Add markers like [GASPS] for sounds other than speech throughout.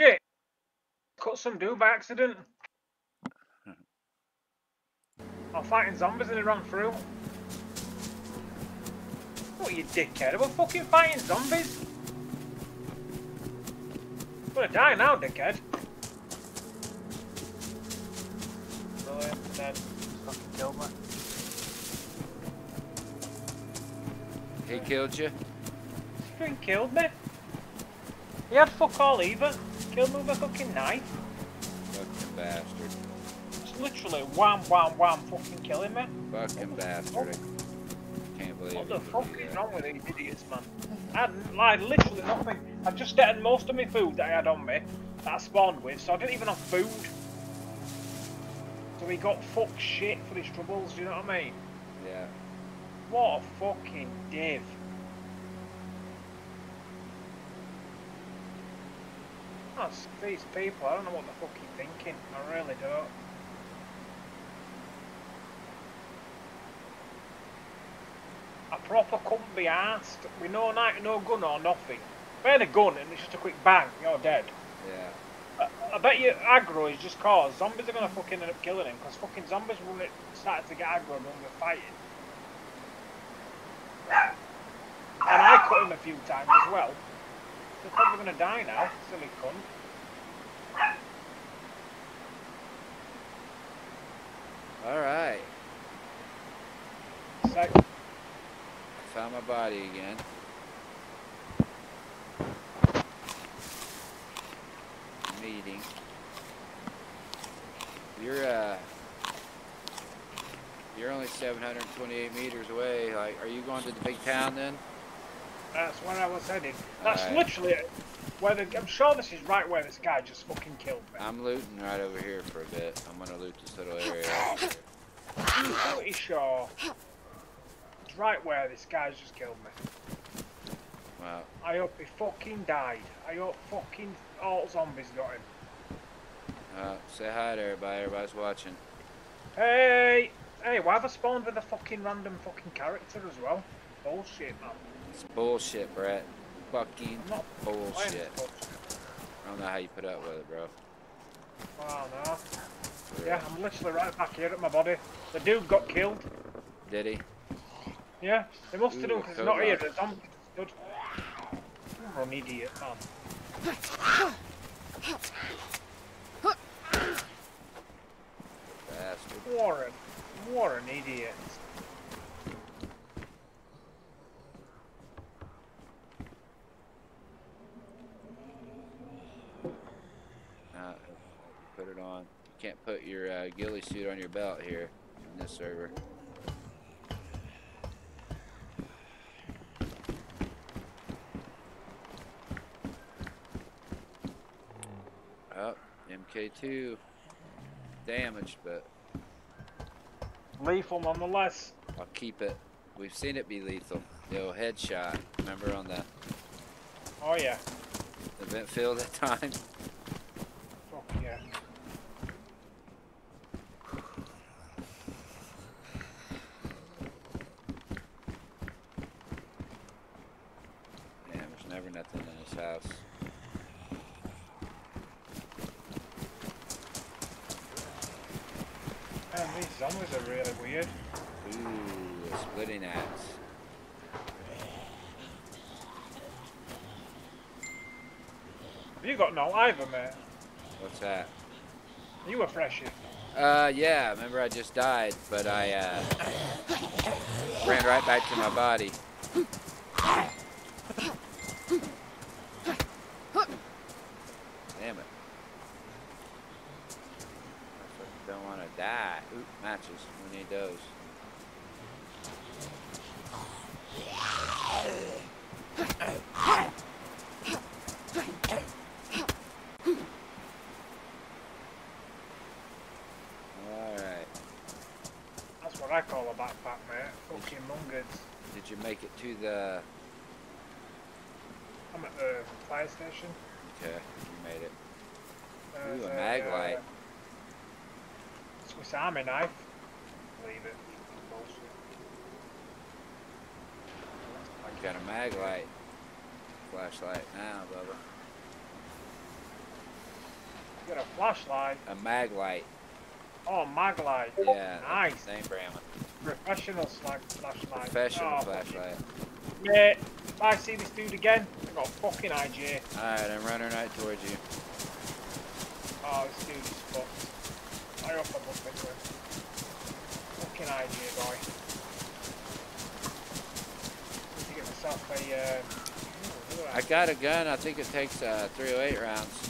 shit! Cut some dude by accident. I'm [LAUGHS] oh, fighting zombies and they run through. What you dickhead? We're fucking fighting zombies! I'm gonna die now, dickhead. Brilliant, dead. Fucking killed me. He killed you? He killed me. He had fuck all either. Killed me with a fucking knife. Fucking bastard. It's literally wham wham wham fucking killing me. Fucking bastard. I can't believe What the fuck is wrong with these idiots, man? I had like literally nothing. I've just eaten most of my food that I had on me that I spawned with, so I didn't even have food. So we got fuck shit for his troubles, do you know what I mean? Yeah. What a fucking div. That's these people, I don't know what they're fucking thinking. I really don't. I proper couldn't be asked. With no knife, no gun or nothing. If I had a gun and it's just a quick bang, you're dead. Yeah. I, I bet you aggro is just cause zombies are gonna fucking end up killing him because fucking zombies when it started to get aggro when we're fighting. And I cut him a few times as well. They're probably gonna die now, silly cunt. Alright. So, I found my body again. Meeting. You're uh you're only 728 meters away. Like, are you going to the big town then? That's where I was heading. That's Alright. literally where the, I'm sure this is right where this guy just fucking killed me. I'm looting right over here for a bit. I'm gonna loot this little area. [LAUGHS] I'm pretty sure it's right where this guy's just killed me. Well, I hope he fucking died. I hope fucking all zombies got him. uh, say hi to everybody. Everybody's watching. Hey! Hey, why have I spawned with a fucking random fucking character as well? Bullshit, man. It's bullshit, Brett. Fucking bullshit. I don't know how you put up with it, bro. Oh no. Yeah. I'm literally right back here at my body. The dude got killed. Did he? Yeah, they must have done because he's not here. bad. The zombie stood. You're an idiot, man. Bastard. Warren. What an idiot. Uh, put it on. You can't put your uh, ghillie suit on your belt here in this server. Oh, MK2 damaged, but Lethal nonetheless. I'll keep it. We've seen it be lethal. The old headshot. Remember on the Oh yeah. event field that [LAUGHS] time? Fuck yeah. Yeah, there's never nothing in this house. Man, these zombies are really weird. Ooh, a splitting axe. Have you got no either, mate? What's that? You were freshie. Uh, yeah, remember I just died, but I, uh, [COUGHS] ran right back to my body. Damn it. I don't want to die. Oop, matches. We need those. Alright. That's what I call a backpack, mate. Fucking mungers. Did you make it to the... I'm at the fire station. Okay, you made it. There's Ooh, a mag light. Uh, Swiss Army knife. Leave it. Bullshit. Got a mag light. Flashlight now, Bubba. You got a flashlight. A mag light. Oh, Maglite. Yeah. Nice. Same brand. Professional flashlight. Professional oh, flashlight. Mate, if I see this dude again, I got fucking IJ. Alright, I'm running right towards you. Oh, this dude is fucked. I hope I bump into him. Fucking IJ boy. Need to get myself a. Uh, I got a gun. I think it takes uh, 308 rounds.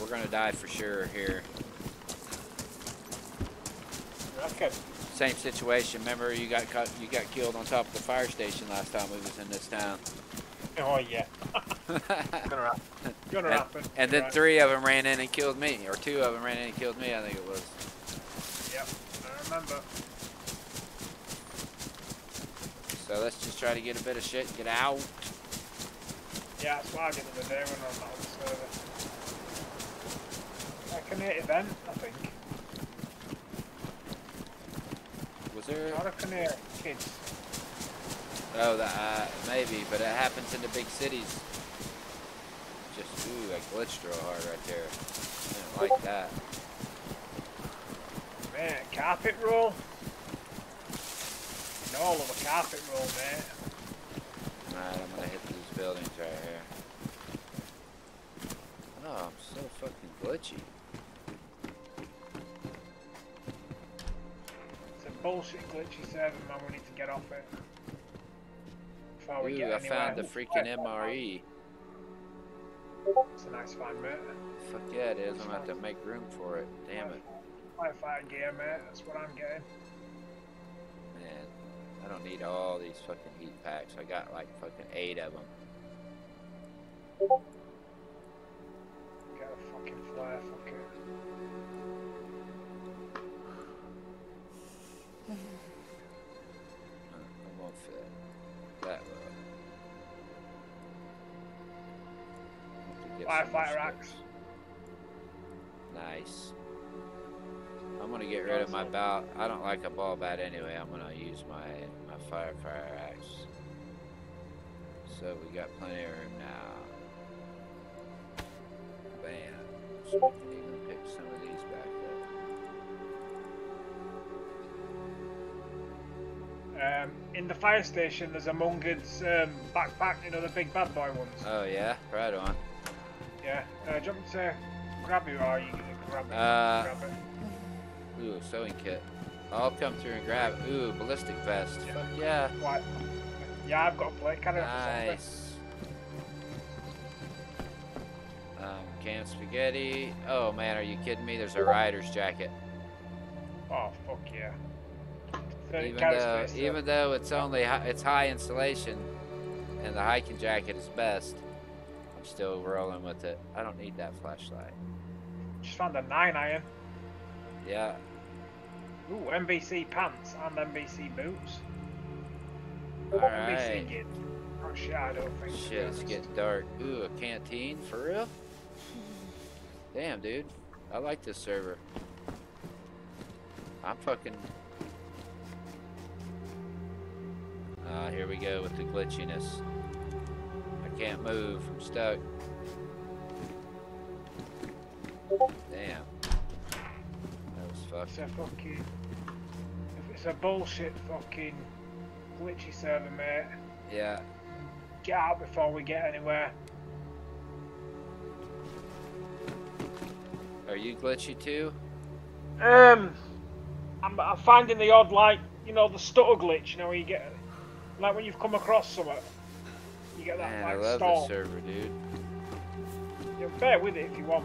We're gonna die for sure here. Reckon. Same situation. Remember, you got cut, you got killed on top of the fire station last time we was in this town. Oh yeah. [LAUGHS] Gonna happen. Gonna and, happen. and then three of them ran in and killed me, or two of them ran in and killed me. I think it was. Yep. I remember. So let's just try to get a bit of shit and get out. Yeah, that's what I did the other day when I was on the server. Like a native event, I think. There? Not a canary, kids. Oh, that uh, maybe, but it happens in the big cities. Just ooh, I glitched real hard right there. I didn't like that. Man, carpet roll. No, I love a carpet roll, man. Alright, I'm gonna hit these buildings right here. Oh, I'm so fucking glitchy. Bullshit glitchy server, man. We need to get off it. Before we Ooh, get I anywhere. found the freaking MRE. It's a nice find, mate. Fuck yeah, it is. I'm gonna have to make room for it. Damn it. Firefighter gear, mate. That's what I'm getting. Man, I don't need all these fucking heat packs. I got like fucking eight of them. Get a fucking flare, fuck it. Fit that well. Have to get some more Firefighter axe. Nice. I'm gonna get rid of my bout. I don't like a ball bat anyway. I'm gonna use my my firefighter axe. So we got plenty of room now. Bam. Um, in the fire station, there's a Mungard's um, backpack, you know, the big bad boy ones. Oh yeah, right on. Yeah. Uh, you to grab you, or are you gonna grab it? Uh, grab it? Ooh, sewing kit. I'll come through and grab. Ooh, ballistic vest. Yeah. Fuck yeah. What? Yeah, I've got a plate. Can I? Nice. Um, canned spaghetti. Oh man, are you kidding me? There's a rider's jacket. Oh, fuck yeah. 30 Even though, space, even though it's only hi- it's high insulation, and the hiking jacket is best, I'm still rolling with it. I don't need that flashlight. Just found a 9 iron. Yeah. Ooh, NBC pants and NBC boots. All NBC right. gear. Oh shit, I don't think. Shit, it's getting dark. Ooh, a canteen for real? Damn, dude. I like this server. I'm fucking. Here we go with the glitchiness. I can't move. I'm stuck. Damn. That was It's fucked. a fucking. It's a bullshit fucking glitchy server, mate. Yeah. Get out before we get anywhere. Are you glitchy too? Um, I'm, I'm finding the odd, like, you know, the stutter glitch, you know, where you get, like when you've come across something, you get that, Man, I love stall. this server, dude. Yeah, bear with it if you want.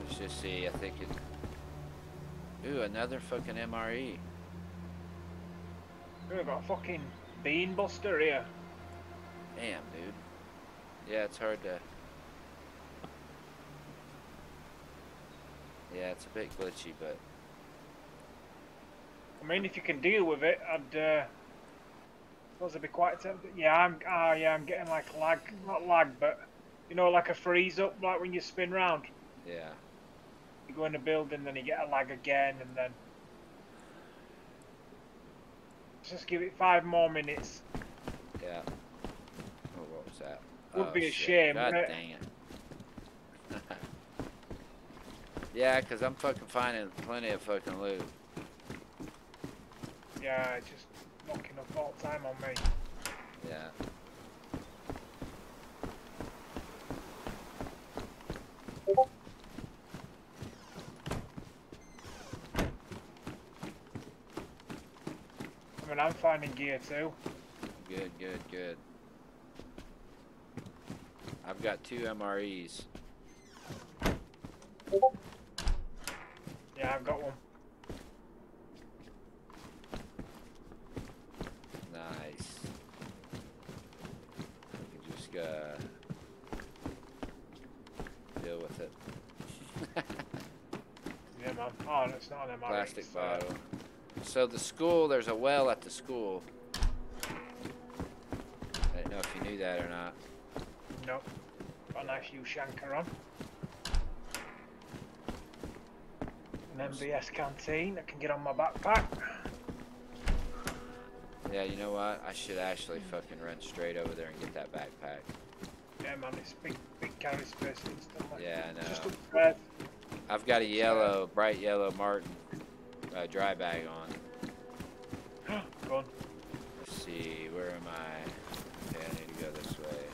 Let's just see. I think it. Ooh, another fucking. MRE. We've got a fucking bean buster here. Damn, dude. Yeah, it's hard to. Yeah, it's a bit glitchy, but I mean, if you can deal with it, I'd, uh, suppose I'd be quite tempted. Yeah, I'm, ah, yeah, I'm getting like lag, not lag, but, you know, like a freeze up, like when you spin round. yeah. You go in a building, then you get a lag again, and then just give it five more minutes. Yeah. Oh, what was that? Would oh, be a shit. shame, God it? dang it. [LAUGHS] yeah, because I'm fucking finding plenty of fucking loot. Yeah, it's just knocking up all the time on me. Yeah. I mean, I'm finding gear too. Good, good, good. I've got two MREs. Yeah, I've got one. Nice. You can just uh, deal with it. Yeah, man. Oh, and it's not an MRE. Plastic uh, bottle. So the school, there's a well at the school. I don't know if you knew that or not. Nope. Got a nice U shanker on. An MBS canteen that can get on my backpack. Yeah, you know what? I should actually fucking run straight over there and get that backpack. Yeah, man, it's big, big carry space instantly. Yeah, I Just know. I've got a yellow, bright yellow Martin uh, dry bag on. [GASPS] Go on. Let's see, where am I? Okay, I need to go this way.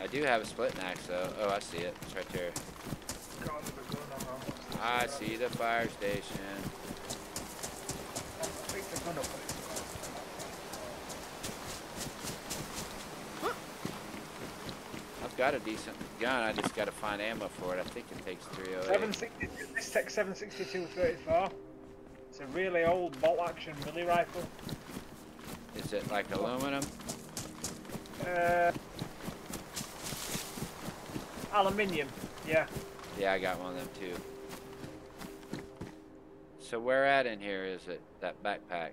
I do have a split axe though. Oh, I see it. It's right there. Go on, we're going on, man. What's this I see the fire station. Pick the gun up. I've got a decent gun. I just got to find ammo for it. I think it takes 308. this takes 762 34. It's a really old bolt action melee rifle. Is it like aluminum? Uh, aluminium. Yeah. Yeah, I got one of them too. So where at in here is it? That backpack?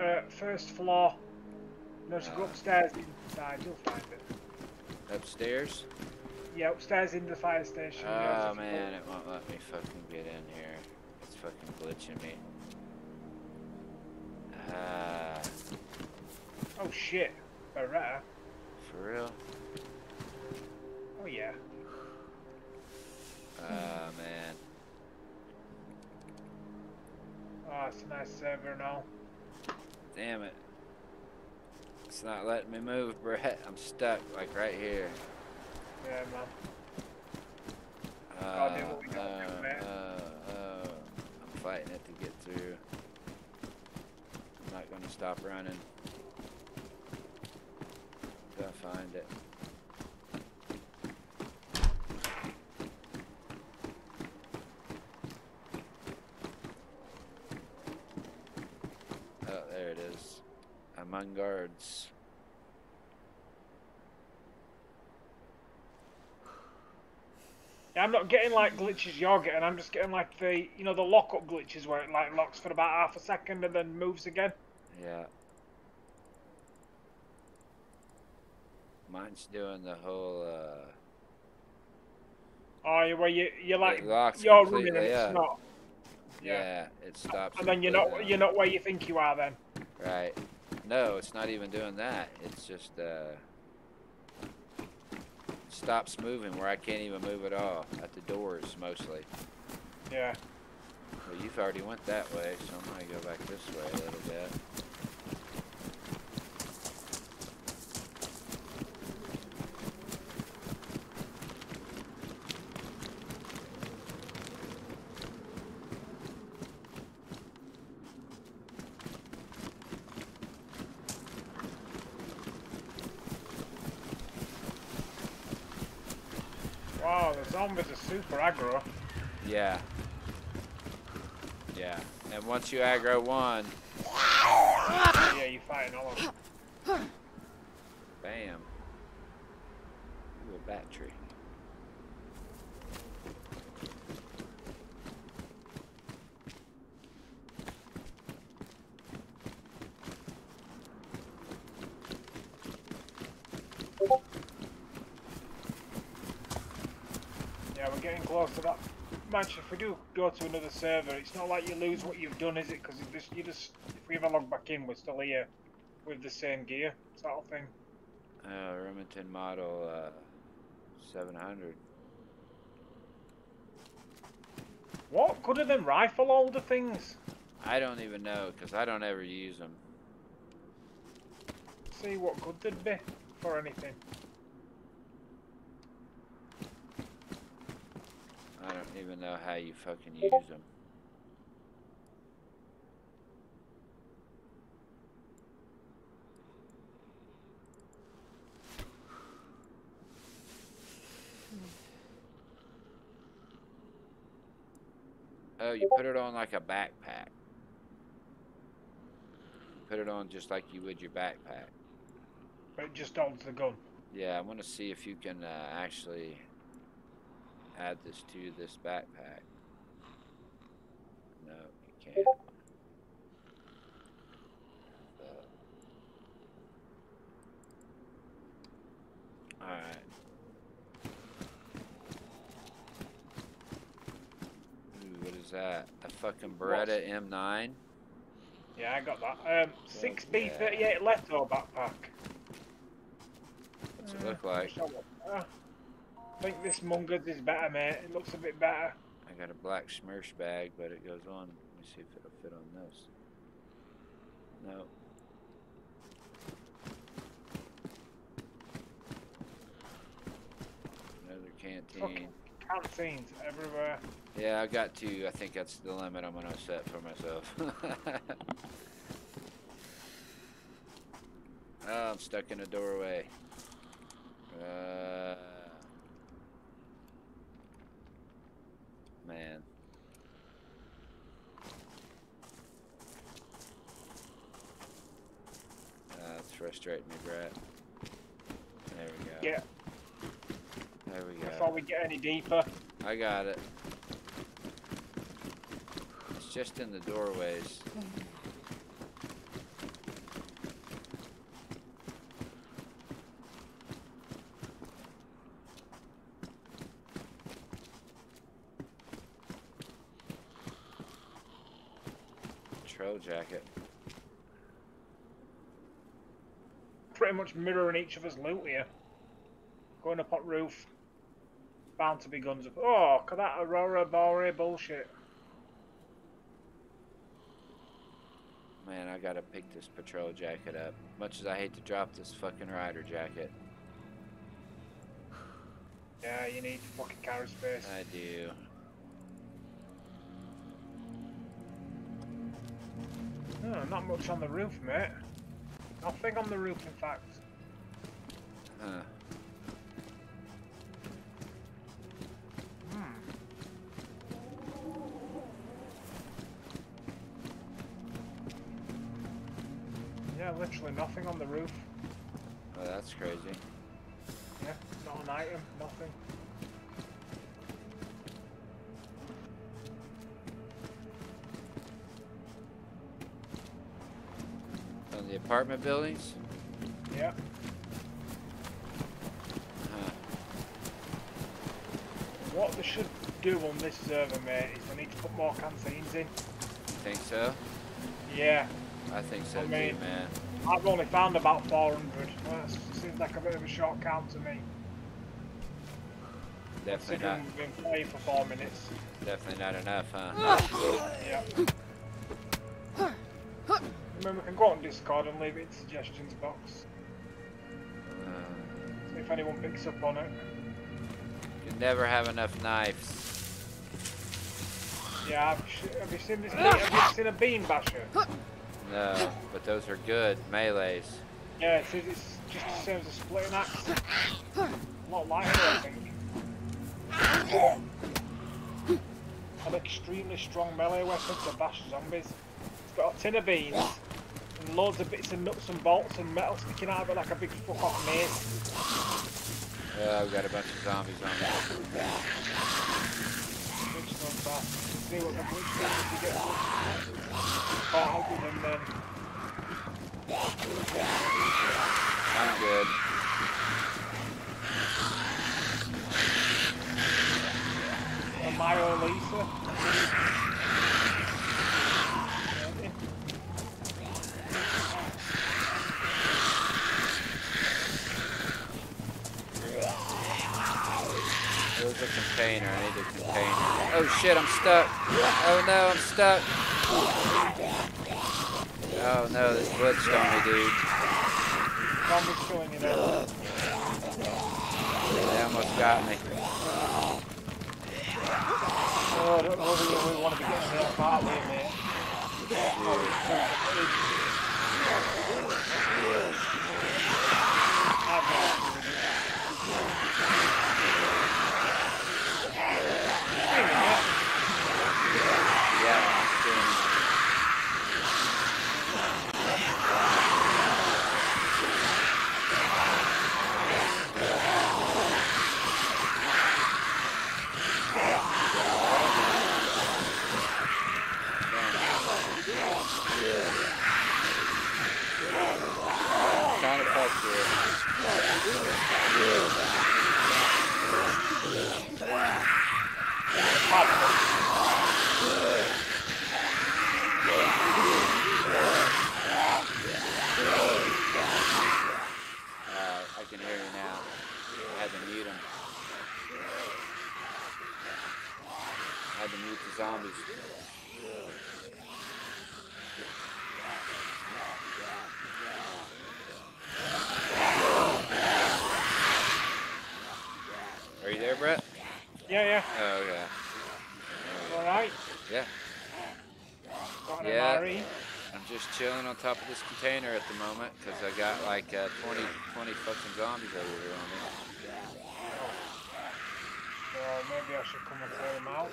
Uh, first floor. No, to go Ah. upstairs inside, you'll find it. Upstairs? Yeah, upstairs in the fire station. Oh man, it won't let me fucking get in here. It's fucking glitching me. Ah. Oh shit. Beretta. for real? Oh yeah. Oh man. Oh, it's a nice server and all. Damn it. It's not letting me move, Brett. I'm stuck, like right here. Yeah, man. Uh, Gotta do what we uh, do, uh, uh, I'm fighting it to get through. I'm not gonna stop running. Gotta find it. Oh, there it is. Among guards. Yeah, I'm not getting like glitches you're getting. I'm just getting like the, you know, the lock-up glitches where it like locks for about half a second and then moves again. Yeah. Mine's doing the whole, uh, Oh, yeah, where you you're like you're running and completely it's not, Yeah. it stops. and then you're not you're not where you think you are. Then Right. No, it's not even doing that. It's just, uh, stops moving where I can't even move at all. At the doors, mostly. yeah. Well, you've already went that way, so I'm gonna go back this way a little bit. Wow, the zombies are super aggro. Yeah. Yeah. And once you aggro one, Yeah, you're fighting all of them. bam. Ooh, a battery. Yeah, we're getting close to that. Imagine if we do go to another server, it's not like you lose what you've done, is it? Because you just, if we ever log back in, we're still here with the same gear, sort of thing. Uh, Remington model uh, 700. What good are them rifle holder things? I don't even know because I don't ever use them. See what good they'd be for anything. I don't even know how you fucking use them. Oh, you put it on like a backpack. Put it on just like you would your backpack. But it just holds the gun. Yeah, I want to see if you can uh, actually add this to this backpack. No, you can't. Uh, Alright. Ooh, what is that? A fucking Beretta M9? Yeah, I got that. Um, 6B38 left. Leto backpack. What's it look like? Uh, I think this Munger's is better, mate. It looks a bit better. I got a black Smersh bag, but it goes on. Let me see if it'll fit on this. No. Another canteen. Fucking canteens everywhere. Yeah, I got two. I think that's the limit I'm gonna set for myself. oh, [LAUGHS] I'm stuck in a doorway. Uh, man. Uh, it's frustrating me, Brett. There we go. Yeah, There we go. before we get any deeper. I got it. It's just in the doorways. [LAUGHS] Trail jacket. Pretty much mirroring each other's loot here. Going up on roof. Bound to be guns up. Oh, look at that Aurora Boreal bullshit. Man, I gotta pick this patrol jacket up. Much as I hate to drop this fucking rider jacket. Yeah, you need fucking carry space. I do. Oh, not much on the roof, mate. Nothing on the roof, in fact. Hmm. Yeah, literally nothing on the roof. Oh, that's crazy. Yeah, not an item, nothing. On the apartment buildings? Yeah. Huh. What they should do on this server, mate, is they need to put more canteens in. Think so? Yeah, I think so I too, man. I've only found about 400. That seems like a bit of a short count to me. Definitely not. We've been playing for four minutes. Definitely not enough, huh? Yeah. I mean, we can go on Discord and leave it in the suggestions box. Uh, See if anyone picks up on it. You never have enough knives. Yeah, have you, have you seen this? Have you seen a bean basher? No, but those are good melees. Yeah, it's, it's just the same as a splitting axe. A lot lighter, I think. An extremely strong melee weapon to bash zombies. It's got a tin of beans and loads of bits of nuts and bolts and metal sticking out of it like a big fuck off mace. Yeah, we got a bunch of zombies on there. I'm good. Amiro Lisa? I'm container. I need a container. Oh shit, I'm stuck. Oh no, I'm stuck. Oh no, this glitched on me, dude. Zombies killing you there. They almost got me. Oh, I don't know whether you really want to be getting the hell out of here, mate. I've got to do it. Yeah, I'm doing- Kind of effective. Alright, I can hear you now. I had to mute him. I had to mute the zombies. Are you there, Brett? Yeah, yeah. Oh, okay. Alright. Yeah. Got an Yeah. MRE. I'm just chilling on top of this container at the moment because I got like uh, 20, 20 fucking zombies over here on me. Maybe I should come and clear them out.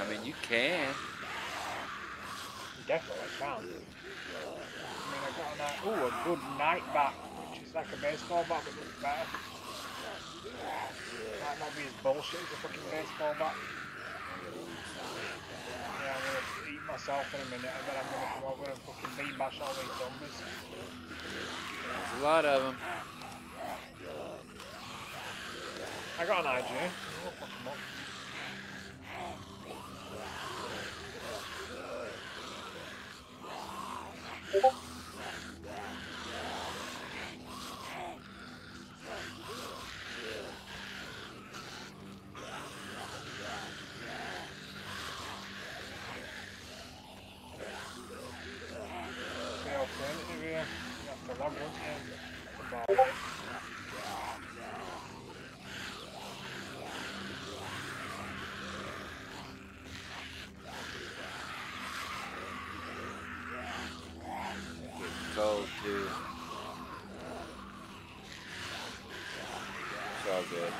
I mean, you can. Definitely can. I mean, I got a night. Ooh, a good night bat, which is like a baseball bat, but looks better. Might not be as bullshit as a fucking baseball bat. Yeah, I'm gonna eat myself in a minute, and then I'm gonna come over and fucking bean bash all these zombies. There's a lot of them. I got an idea. We'll fuck 'em up. The alternative here, you have to log into the bar. Cold too. It's all good.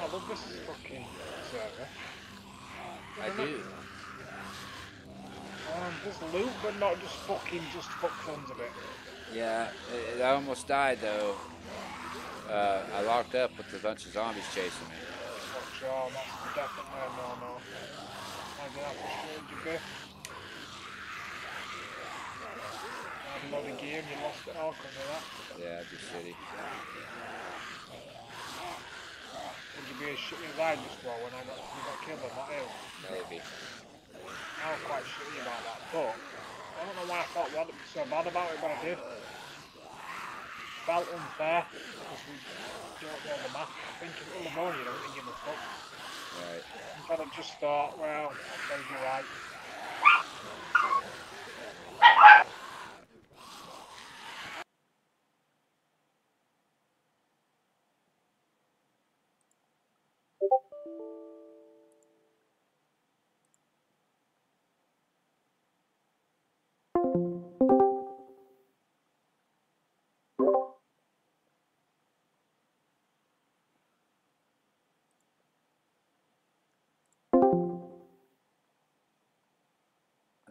I love this fucking server. I do. Um, just loot, but not just fucking just fuck tons of it. Yeah, it, it almost died though. Uh, I locked up with a bunch of zombies chasing me. Fuck that's definitely a no-no. I'm gonna have to shoot you, bit. Had a lot of gear and you lost it all because of that. Yeah, it'd be shitty. You be as shitty as I just when I got, we got killed on that hill? Maybe. I was quite shitty about that, but I don't know why I thought what so bad about it, but I did. Felt unfair because we don't know the map. I think if it was Livonia, I wouldn't give a fuck. Right. But I just thought, well, you're right.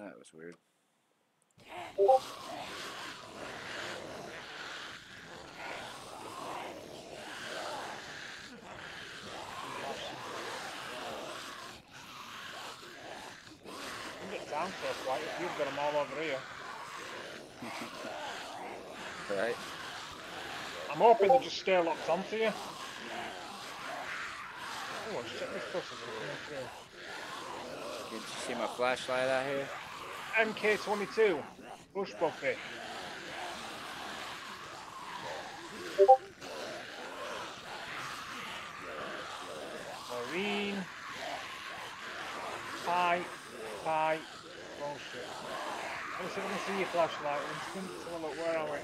That was weird. You get down so quiet, you've got them all over here. Right? I'm hoping they just stay locked onto you. Oh, let's check this pussy coming through. Did you see my flashlight out here? MK22. Bush Buffy. Marine. Pipe. Pipe. Bullshit. Let me see if I can see your flashlight. Let's have look. Where are we?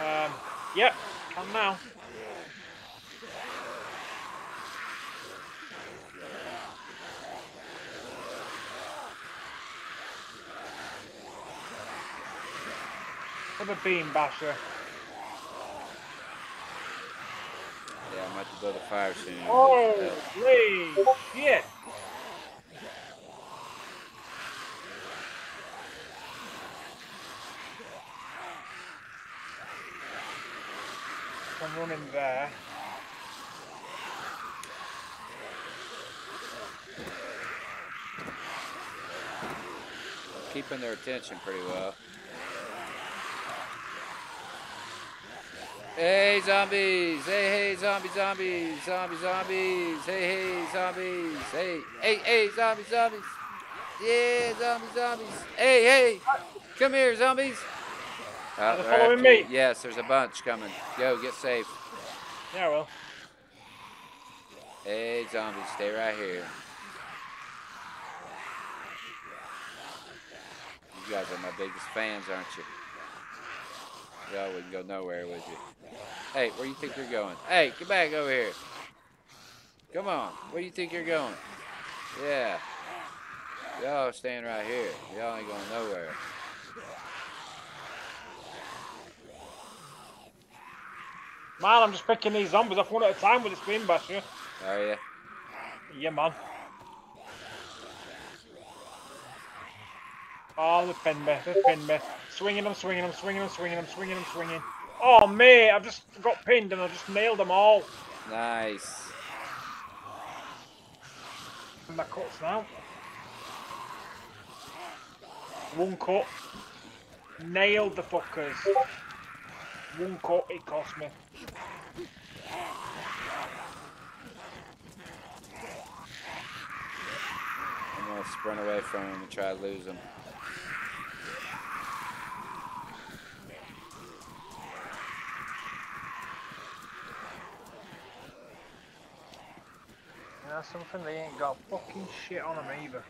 Um, yep. Come now. Have a bean basher. Yeah, I'm about to build a fire soon. Holy shit! I'm running there. Keeping their attention pretty well. Hey zombies! Hey hey zombie zombies! Zombie zombies! Hey hey zombies! Hey hey hey zombie zombies! Yeah zombie zombies! Hey hey! Come here zombies! They're following me? Yes, there's a bunch coming. Go get safe. Yeah, well. Hey zombies, stay right here. You guys are my biggest fans, aren't you? Y'all wouldn't go nowhere, would you? Hey, where you think you're going? Hey, get back over here. Come on, where you think you're going? Yeah. Y'all staying right here. Y'all ain't going nowhere. Man, I'm just picking these zombies off one at a time with this bean basher. Are you? Yeah, man. Oh, the pinned me. They pinned me. Swinging them, swinging them, swinging them, swinging them, swinging them, swinging. Oh, mate, I've just got pinned and I just nailed them all. Nice. And my cuts now. One cut. Nailed the fuckers. One cut, it cost me. I'm gonna sprint away from him and try to lose him. Know something? They ain't got fucking shit on them either.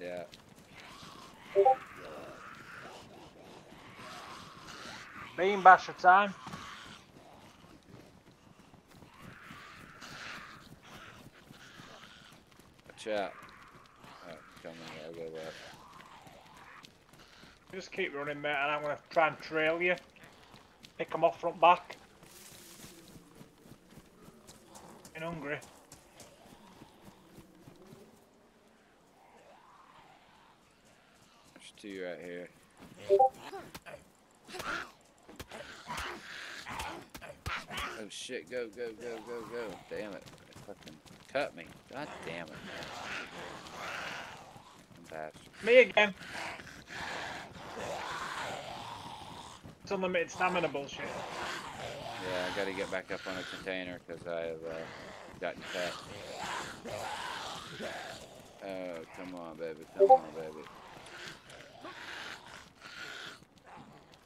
Yeah. Bean basher time. Watch out. Coming. I'll go left. Just keep running, mate, and I'm gonna try and trail you. Pick them off front back. And hungry. There's two right here. Oh shit, go, go, go, go, go. Damn it. It fucking cut me. God damn it. Bastard. Me again. It's unlimited stamina bullshit. Yeah, I gotta get back up on a container because I've uh, gotten cut. Oh, come on, baby. Come on, baby.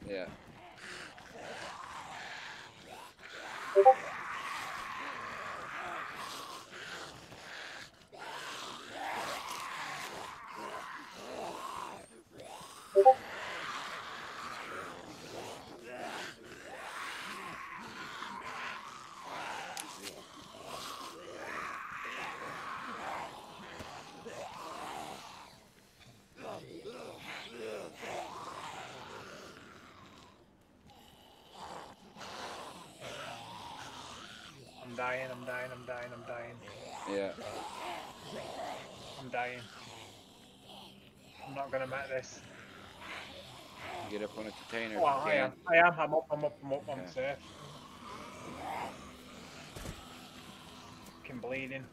Yeah. I'm dying, I'm dying, I'm dying, I'm dying. Yeah. I'm dying. I'm not this. Get up on a container Oh, I am. I am. I'm up, I'm up, I'm up, I'm Okay. safe. Fucking bleeding.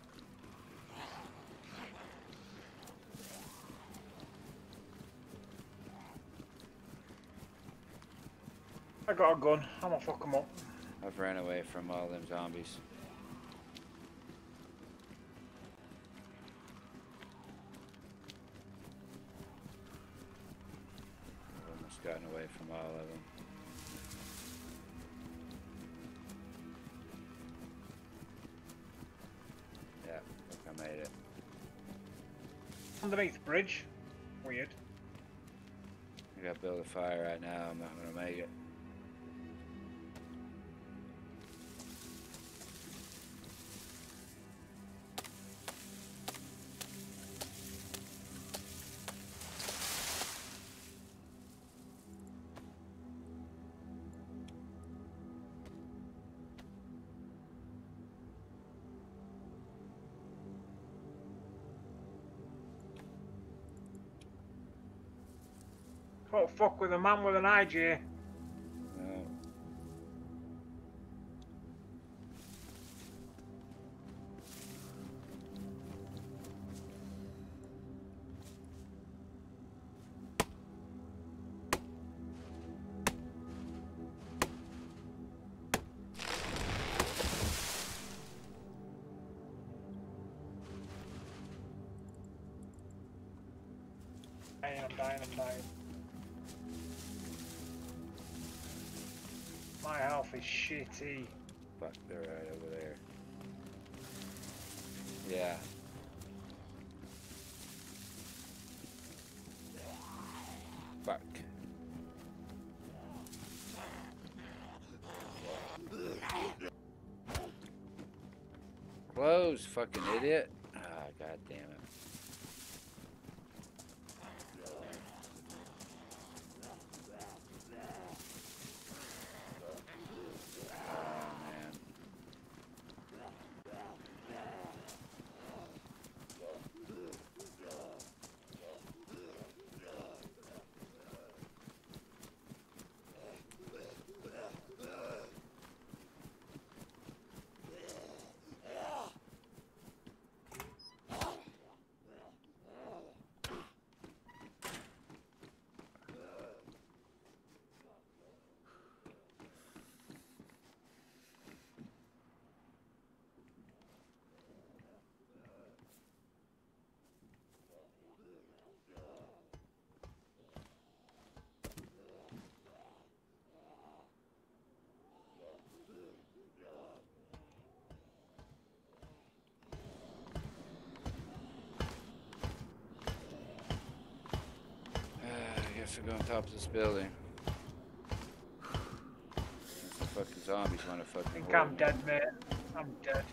I got a gun. I'm gonna fuck 'em up. I've ran away from all them zombies. From all of them. Yeah, look, I made it. Underneath the bridge. Weird. I gotta build a fire right now. I'm not gonna make it. Fuck with a man with an IJ. Shitty. Fuck, they're right over there. Yeah. Fuck. Close, fucking idiot. Ah, god damn it. Oh, man. I guess we'll go on top of this building. Since the fucking zombies want to I fucking think horde I'm me. dead, mate. I'm dead.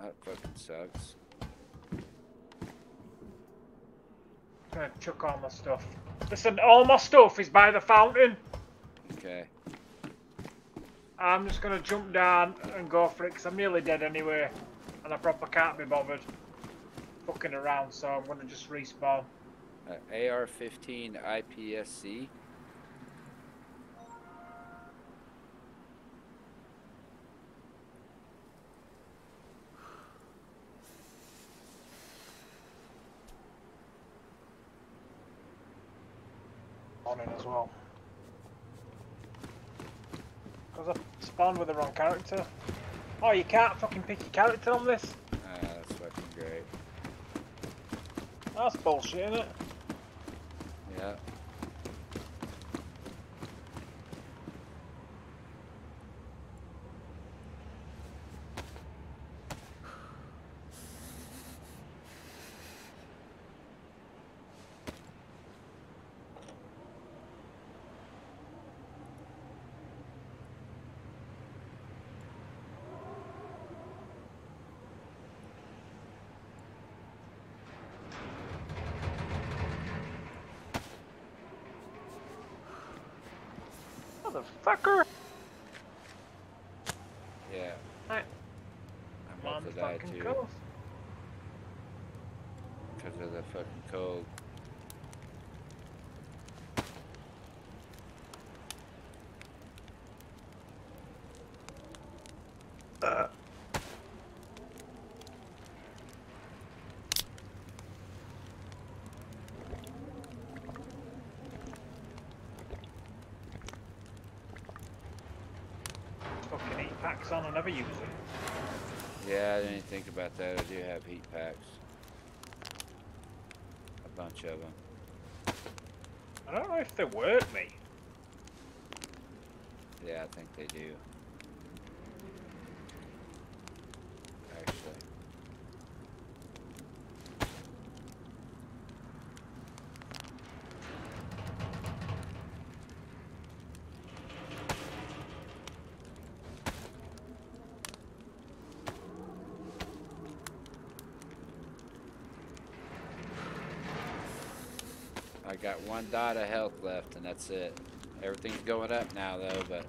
That fucking sucks. I'm gonna chuck all my stuff. Listen, all my stuff is by the fountain. Okay. I'm just gonna jump down and go for it because I'm nearly dead anyway. And I proper can't be bothered fucking around, so I'm gonna just respawn. Uh, AR-15 IPSC. on it as well. Because I spawned with the wrong character. Oh, you can't fucking pick your character on this? Ah, that's fucking great. That's bullshit, isn't it? Yeah. Motherfucker! Yeah. Right. I'm about Man to die fucking too close. because of the fucking cold. Uh. Fucking heat packs on, I never. Yeah, I didn't think about that. I do have heat packs. A bunch of them. I don't know if they work me. Yeah, I think they do. Actually. I got one dot of health left, and that's it. Everything's going up now, though, but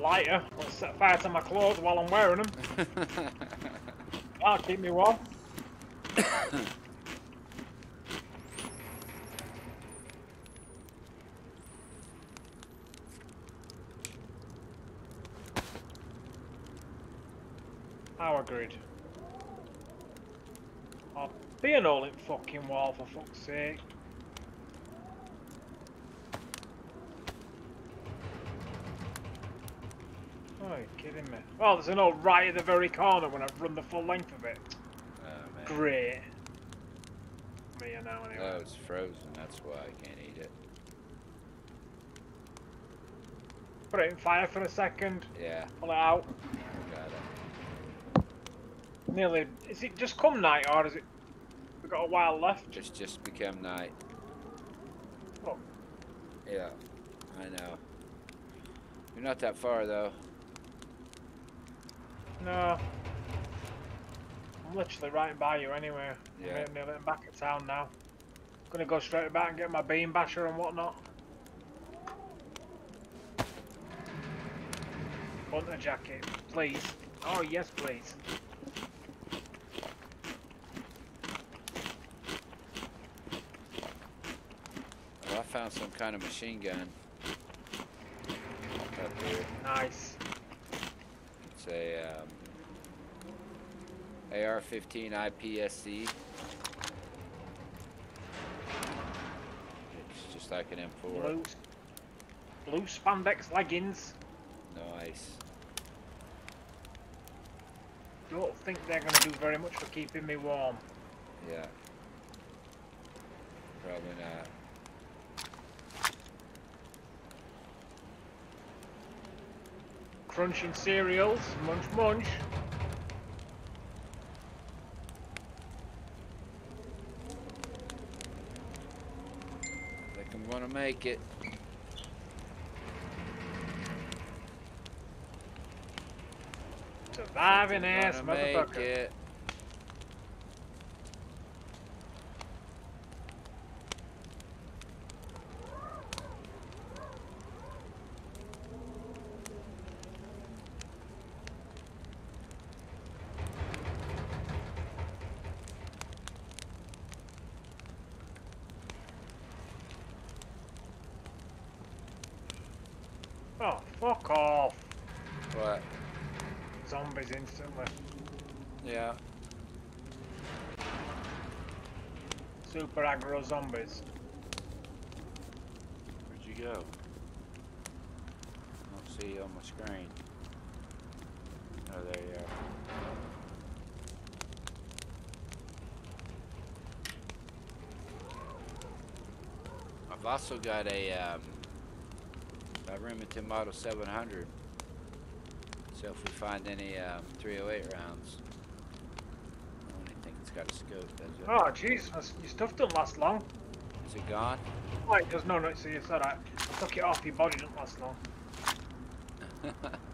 lighter. Let's set fire to my clothes while I'm wearing them. That'll [LAUGHS] ah, keep me warm. Power grid. Oh, be an all in fucking wall for fuck's sake. Kidding me. Well, there's an old right at the very corner when I've run the full length of it. oh, man. Great. Me and now anyway. Oh, it's frozen. That's why I can't eat it. Put it in fire for a second. Yeah, Pull it out. got it. Nearly. Is it just come night or is it? We got a while left. It's just become night. Oh. Yeah, I know. You're not that far though. No. I'm literally right by you anyway. Yeah. I'm nearly back at town now. I'm Gonna go straight back and get my bean basher and whatnot. Hunter jacket, please. Oh yes, please. Well, I found some kind of machine gun. Nice. A um, AR-15 IPSC. It's just like an M4. Blue, blue spandex leggings. Nice. Don't think they're gonna do very much for keeping me warm. Yeah. Probably not. Crunching cereals, munch munch. I think I'm gonna make it. Surviving ass motherfucker. it. Oh, fuck off. What? Zombies instantly. Yeah. Super aggro zombies. Where'd you go? I don't see you on my screen. Oh, there you are. I've also got a, um, a Remington Model 700. So if we find any um, 308 rounds, I don't even think it's got a scope, does it? Oh, jeez, your stuff doesn't last long. Is it gone? Oh, it does. No, no, see, it's alright. I took it off, your body doesn't last long. [LAUGHS]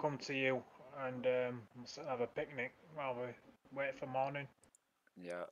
come to you and um, have a picnic while we wait for morning. Yeah.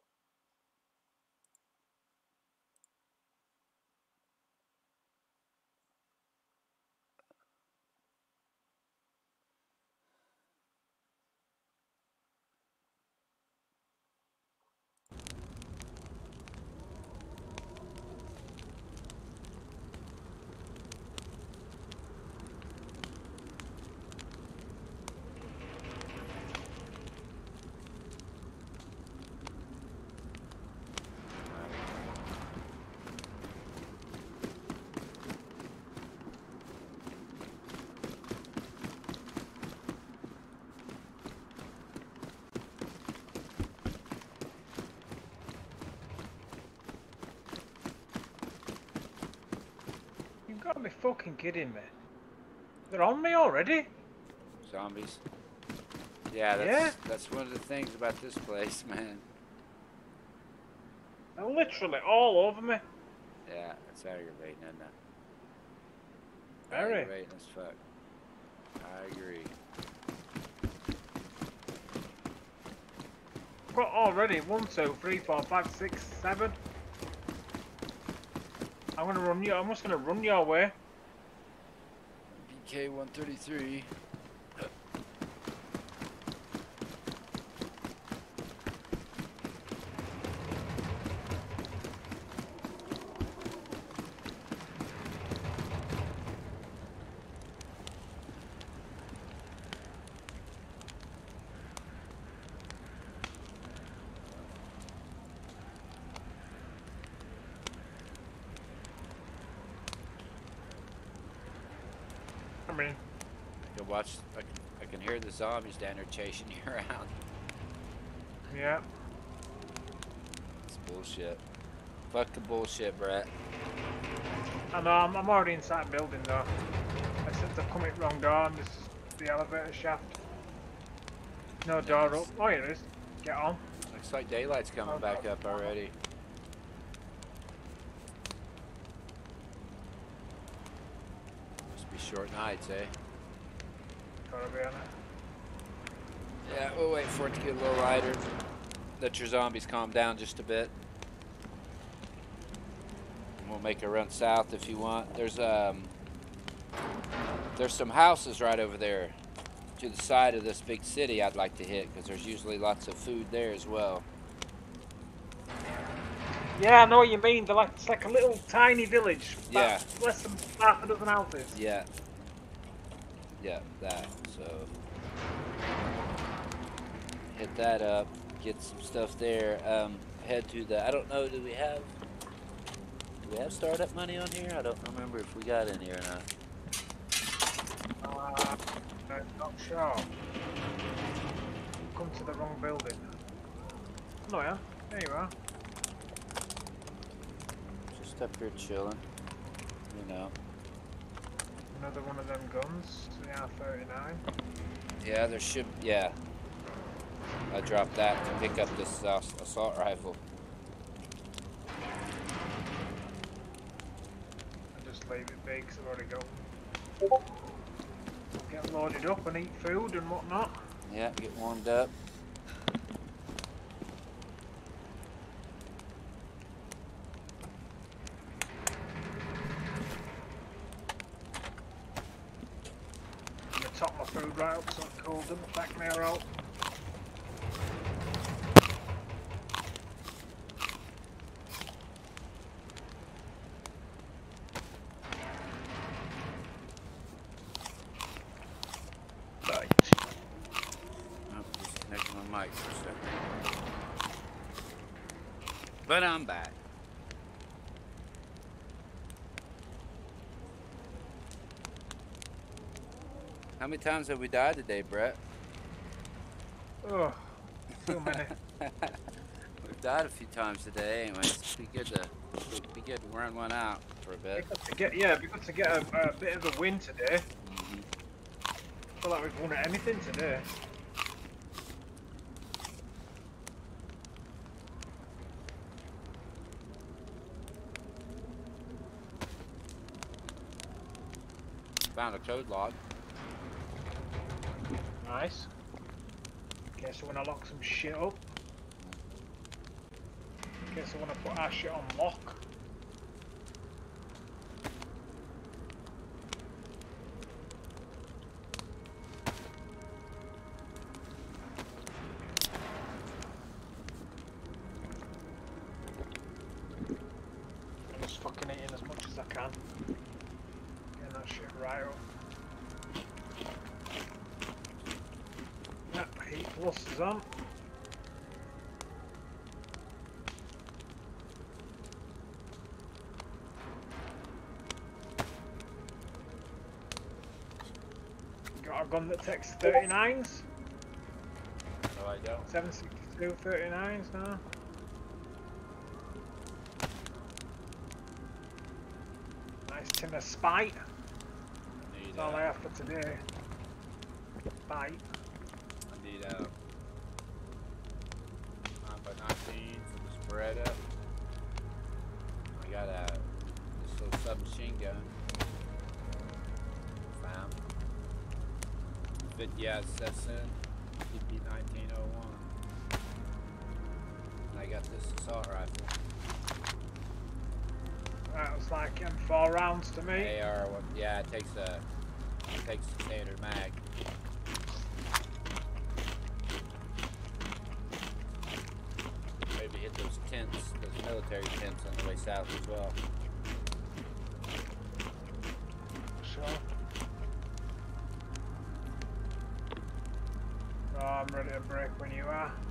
You've got to be fucking kidding me. They're on me already? Zombies. Yeah, that's Yeah? that's one of the things about this place, [LAUGHS] man. They're literally all over me. Yeah, it's aggravating, isn't it? Very. Aggravating as fuck. I agree. Got already one, two, three, four, five, six, seven. I'm gonna run you. I'm just gonna run your way. BK 133. I mean, You watch. I can, I can hear the zombies down there chasing [LAUGHS] you around. yeah. It's bullshit. Fuck the bullshit, Brett. I know. I'm, I'm already inside the building though. Except I've come in wrong door and this is the elevator shaft. No door up. Oh, here it is. Get on. Looks like daylight's coming Oh, back up already. Must be short nights, eh? Gotta on it. Yeah, we'll wait for it to get a little lighter. Let your zombies calm down just a bit. And we'll make a run south if you want. There's um there's some houses right over there to the side of this big city I'd like to hit because there's usually lots of food there as well. Yeah, I know what you mean. They're like it's like a little tiny village. Yeah. Less than half a dozen houses. Yeah. Yeah, that. So hit that up, get some stuff there. Um, head to the. I don't know. Do we have? Do we have startup money on here? I don't remember if we got any or not. Uh, I'm not sure. Come to the wrong building. No, yeah. There you are. Just up here chilling. You know. Another one of them guns. The R39. Yeah, there should. Yeah. I dropped that to pick up this uh, assault rifle. And just leave it be because I've already got Get loaded up and eat food and whatnot. Yeah, get warmed up. I'm gonna top my food right up so it out. Right. A second. But I'm back. How many times have we died today, Brett? Oh, too many. [LAUGHS] We've died a few times today, anyway. It'd be good to it'd be good to run one out for a bit. To get, yeah, it'd be good to get a, a bit of a win today. Mhm. I feel like we've won at anything today. Found a code lock. Nice. Okay, so when I lock some shit up. Okay, so when I put our shit on lock. Got a gun that takes 39s? No, I don't. 762 39s now. Nice of spite. Need, That's all I uh, have for today. Spite. I need uh, 9 by 19 for the spreader. I got a this little submachine gun. 50 out Stetson, PP 1901. And I got this assault rifle. That was like um, four rounds to me. AR, one, yeah, it takes a it takes a standard mag. Maybe hit those tents, those military tents on the way south as well. Ready break when you are.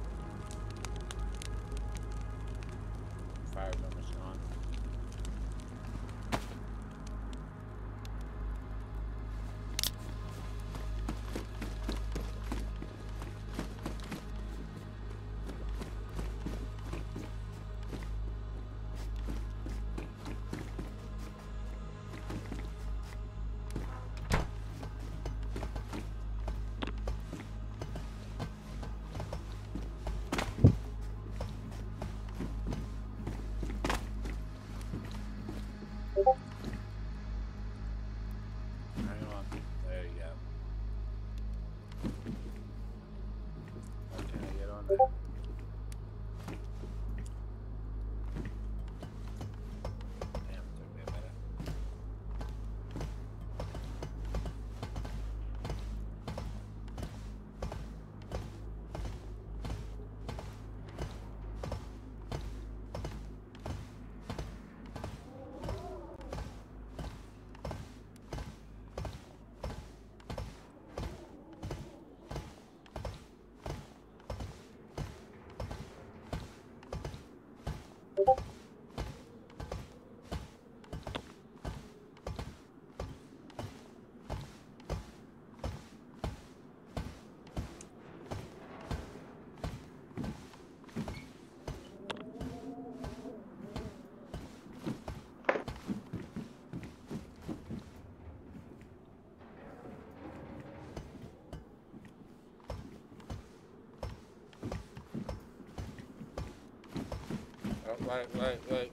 Wait, wait, wait.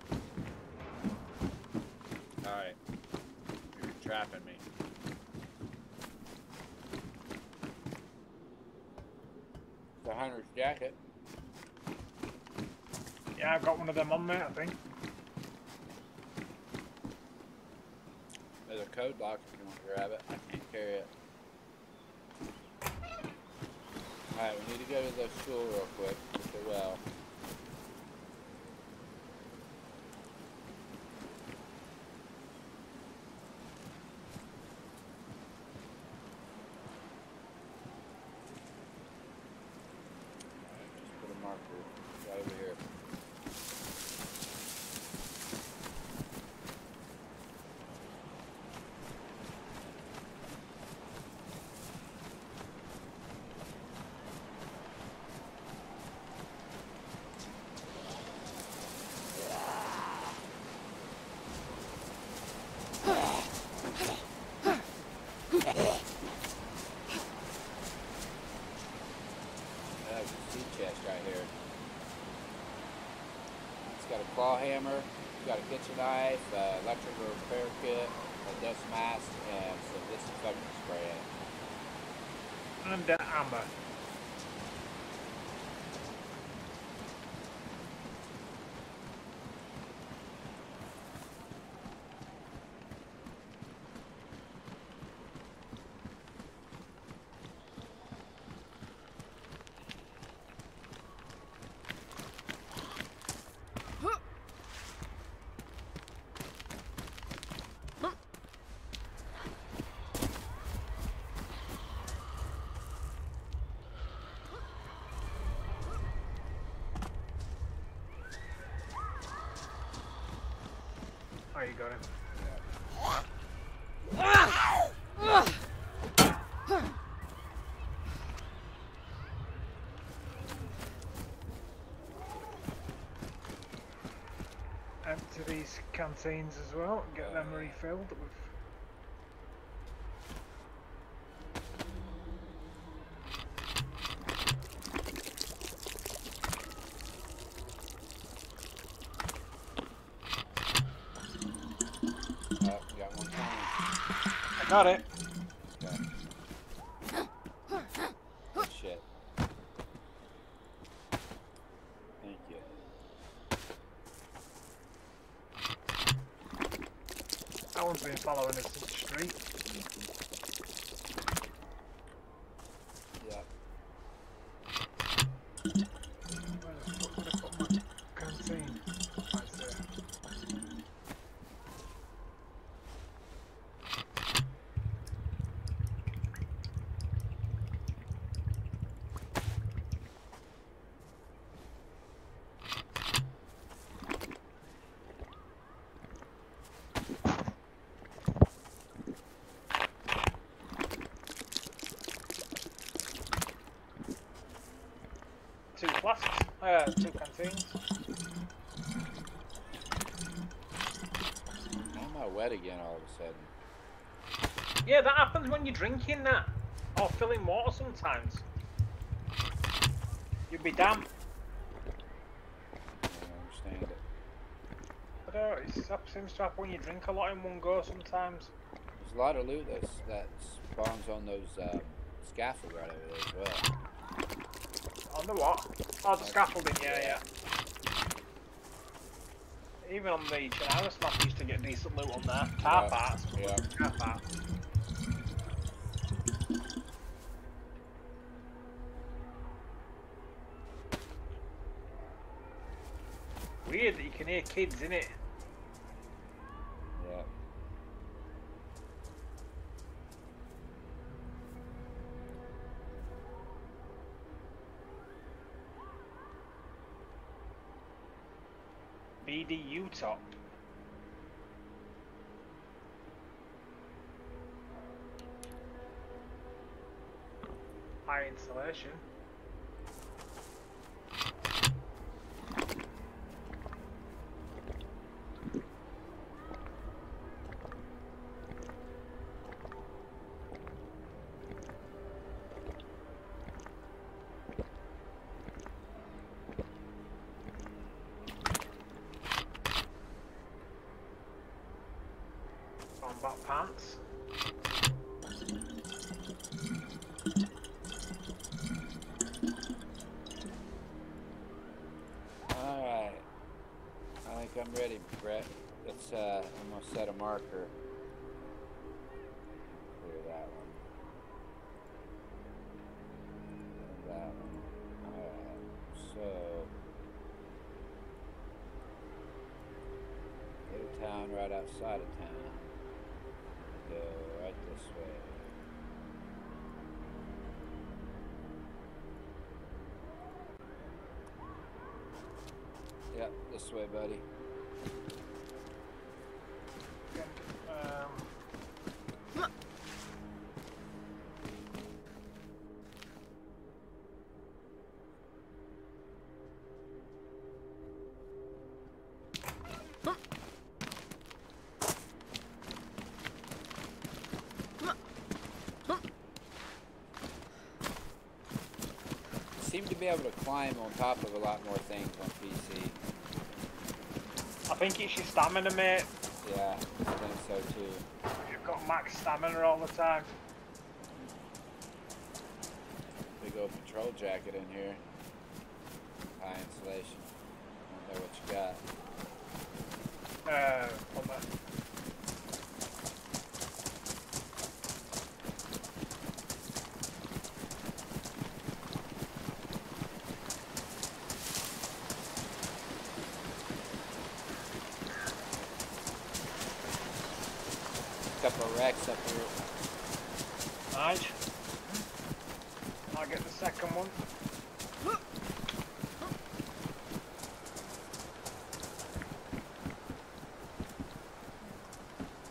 Alright. You're trapping me. The hunter's jacket. Yeah, I've got one of them on me, I think. There's a code lock if you want to grab it. I can't carry it. Alright, we need to go to the school real quick the well. Alright, just put a marker right over here. Yeah, There's a sea chest right here. It's got a claw hammer, it's got a kitchen knife, uh, electrical repair kit, a dust mask, and some disinfectant spray in it. an hammer. You got him? Empty these canteens as well, get them refilled with Oh, got one coming. I got it. Shit. Thank you. That one's been following us up the street. Yep. Where the fuck did I put my canteen? Right there. Two flasks, uh, canteens. Why am I wet again all of a sudden? Yeah, that happens when you're drinking that. Or filling water sometimes. You'd be damp. I don't understand it. I don't know, that seems to happen when you drink a lot in one go sometimes. There's a lot of loot that's, that spawns on those um, scaffold right over there as well. On the what? Oh, the scaffolding, yeah, yeah. Even on the Chernarus map, used to get decent loot on there. Car Yeah, parts. yeah. Car parts. Weird that you can hear kids in it. Yeah. BDU top. High insulation. Combat pants. Alright. I think I'm ready, Brett. Let's, uh, I'm gonna set a marker. Clear that one. That one. Alright. So. Go to town right outside of town. Way. Yep, this way, buddy. To be able to climb on top of a lot more things on PC. I think it's your stamina, mate. Yeah, I think so too. You've got max stamina all the time. Big old patrol jacket in here. High insulation. I don't know what you got. Uh, on that. Couple of racks up here. Nice. I'll get the second one.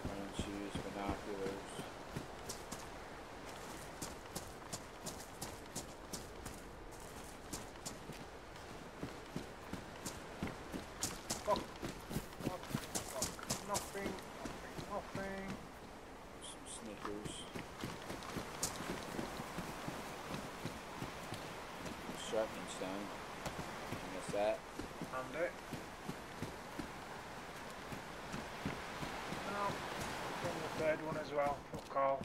Running shoes, binoculars. Fuck. Fuck. Fuck. Nothing. Nothing. Nothing. Some sneakers. Sharpening stone. Miss that. And it. No. Getting the third one as well. Fuck all.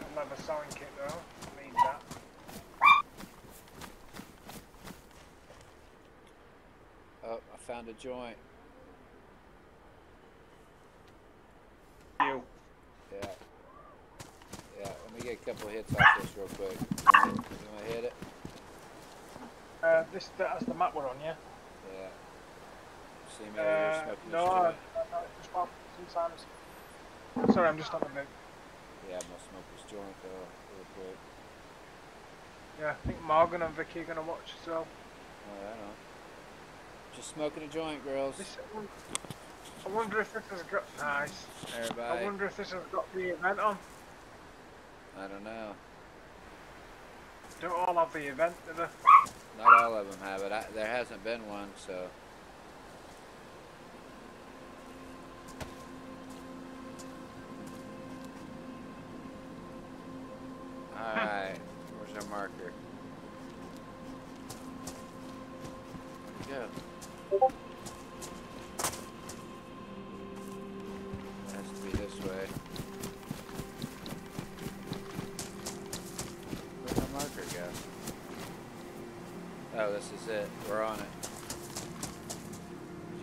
A leather sewing kit though. Need that. Oh, I a joint. You. Yeah. Yeah, let me get a couple hits off this real quick. You wanna, hit it? Uh, this that's the map we're on, yeah. Yeah. See me Uh, smoking no, I, joint? I, I just want sometimes. Sorry, I'm just on the move. Yeah, I'm gonna smoke this joint though, real quick. Yeah, I think Morgan and Vicky are gonna watch as well. Just smoking a joint, girls. This, I wonder if this has got nice. Everybody. I wonder if this has got the event on. I don't know. Don't all have the event, do they? Not all of them have it. I, there hasn't been one, so. Is it. We're on it.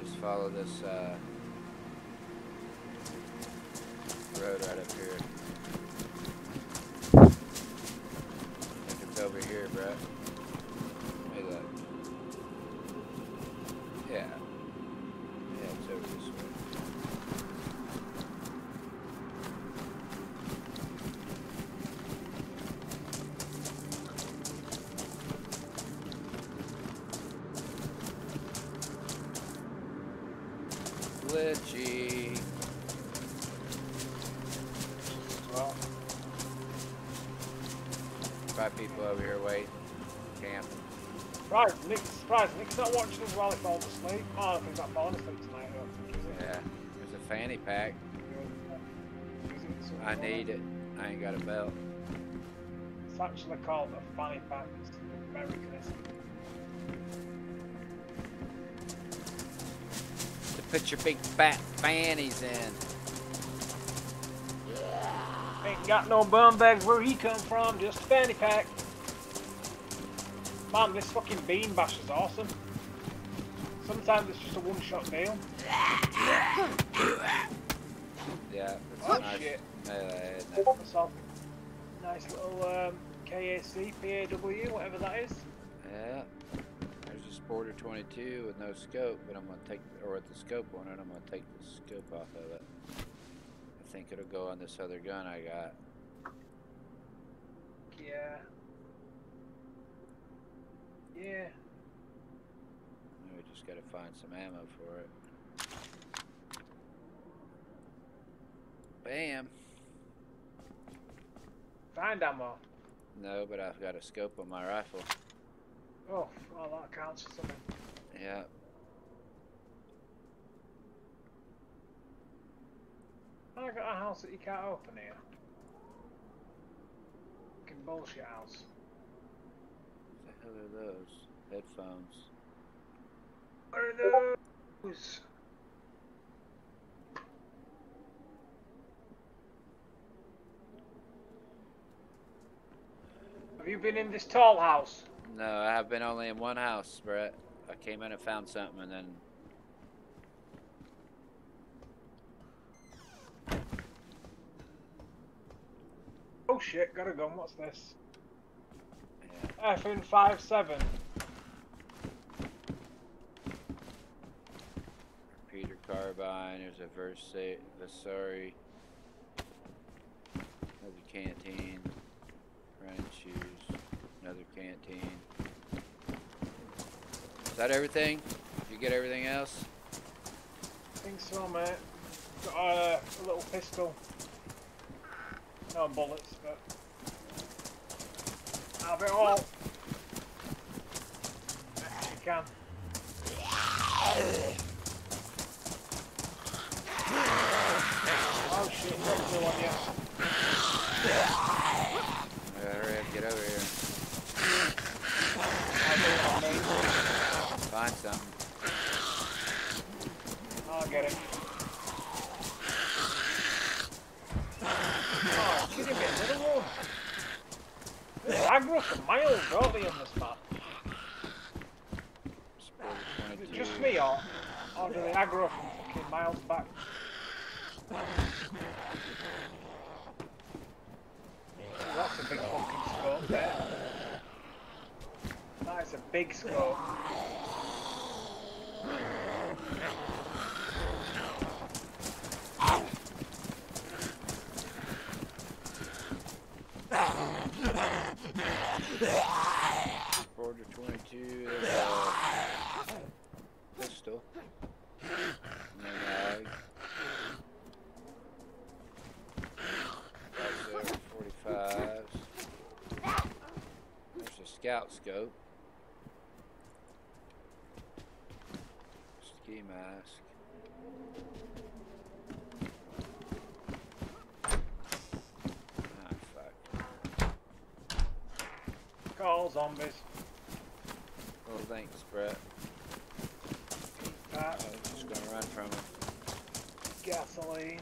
Just follow this uh, Nick's not watching us while he falls asleep. Oh, I think he's not falling asleep tonight, I don't think, is he? Yeah. There's a fanny pack. Is it some I need it. I ain't got a belt. It's actually called a fanny pack. It's Americanism. To put your big fat fannies in. Ain't got no bum bags where he come from, just a fanny pack. Man, this fucking bean bash is awesome. Sometimes it's just a one-shot deal. [COUGHS] Yeah. It's Oh, a nice shit. melee, isn't it? It's all nice little um, KAC, PAW, whatever that is. Yeah. There's a Sporter 22 with no scope, but I'm gonna take, or with the scope on it, I'm gonna take the scope off of it. I think it'll go on this other gun I got. Yeah. Yeah. We just gotta find some ammo for it. Bam. Find ammo. No, but I've got a scope on my rifle. Oh, well, that counts for something. Yeah. I got a house that you can't open here. Fucking bullshit house hell are those? Headphones. What are those? Have you been in this tall house? No, I have been only in one house, Brett. I came in and found something and then Oh shit, gotta go. What's this? Yeah. FN five seven. Peter Carbine, there's a Versa Vasari, another canteen, running shoes, another canteen. Is that everything? Did you get everything else? I think so, mate. Got uh, a little pistol. No bullets, but have it all. You can. Oh shit, two on you. Yeah, hurry up, get over here. I'll do it on me. Find something. I'll get it. Oh, kidding me, another one. For miles, don't on this map? Just me, or, or do they aggro from fucking miles back? That's a big fucking scope there. That is a big scope. Border 22, there's pistol. Mag. That's 45s. There's a scout scope. Ski mask. Ah, fuck. Got all zombies. Well, oh, thanks, Brett. That, I was just gonna run from him. gasoline.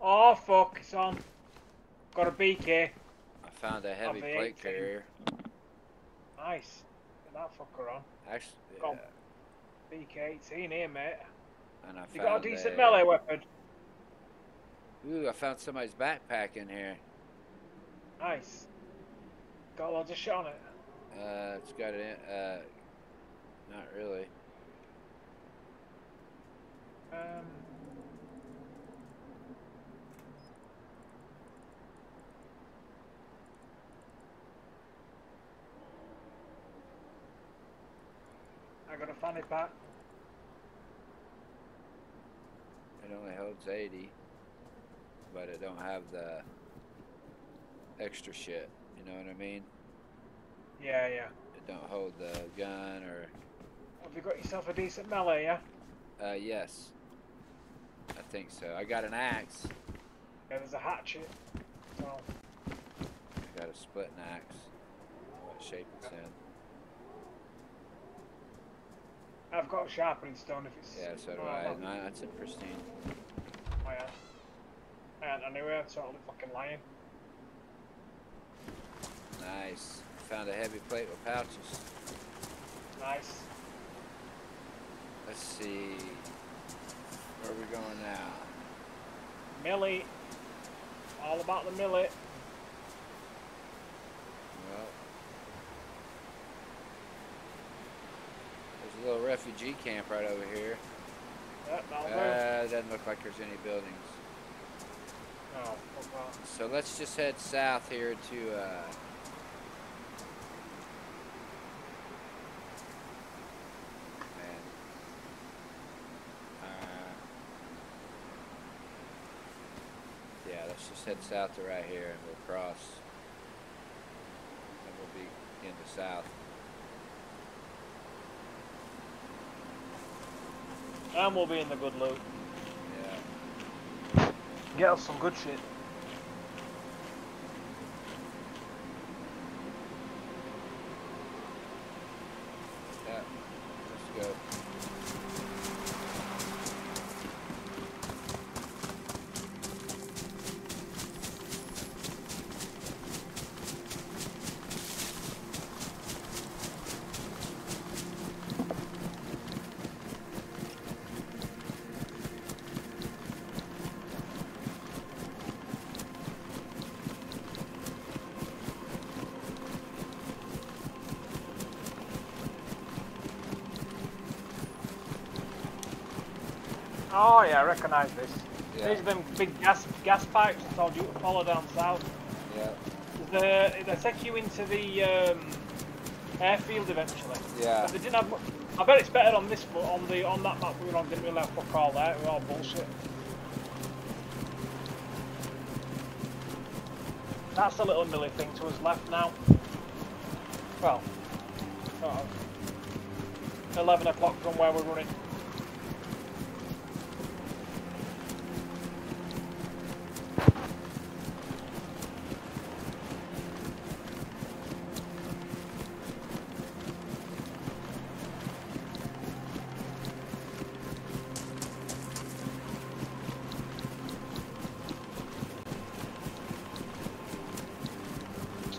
Oh fuck, it's on. Got a BK. I found a heavy plate carrier. Nice. Get that fucker on. Actually, yeah. BK 18 here, mate. And I You found got a decent a- melee weapon. Ooh, I found somebody's backpack in here. Nice. Got loads of shit on it. Uh, it's got it. Uh, not really. Um, I got a fanny pack. It only holds 80, but it don't have the extra shit. You know what I mean? Yeah, yeah. It don't hold the gun or. Have you got yourself a decent melee, yeah? Uh, yes. I think so. I got an axe. Yeah, there's a hatchet. So, I got a splitting axe. What shape it's in. I've got a sharpening stone if it's. Yeah, so do I. No, that's in pristine. Oh, yeah. And anyway, I'm totally fucking lying. Nice. Found a heavy plate with pouches. Nice. Let's see. Where are we going now? Millie. All about the millet. Well, there's a little refugee camp right over here. Yep. Uh, doesn't look like there's any buildings. Oh, fuck. So let's just head south here to. Uh, man. Uh, yeah, let's just head south to right here and we'll cross. And we'll be in the south. And we'll be in the good loot. Yeah. Get us some good shit. Yeah. Let's go. Oh yeah, I recognise this. Yeah. These are them big gas gas pipes I told you to follow down south. Yeah. The, they take you into the um, airfield eventually. Yeah. But they didn't have. mu- I bet it's better on this, but on the on that map we were on, didn't really have fuck all there. It was all bullshit. That's a little milly thing to us left now. Well, sort of. 11 o'clock from where we're running.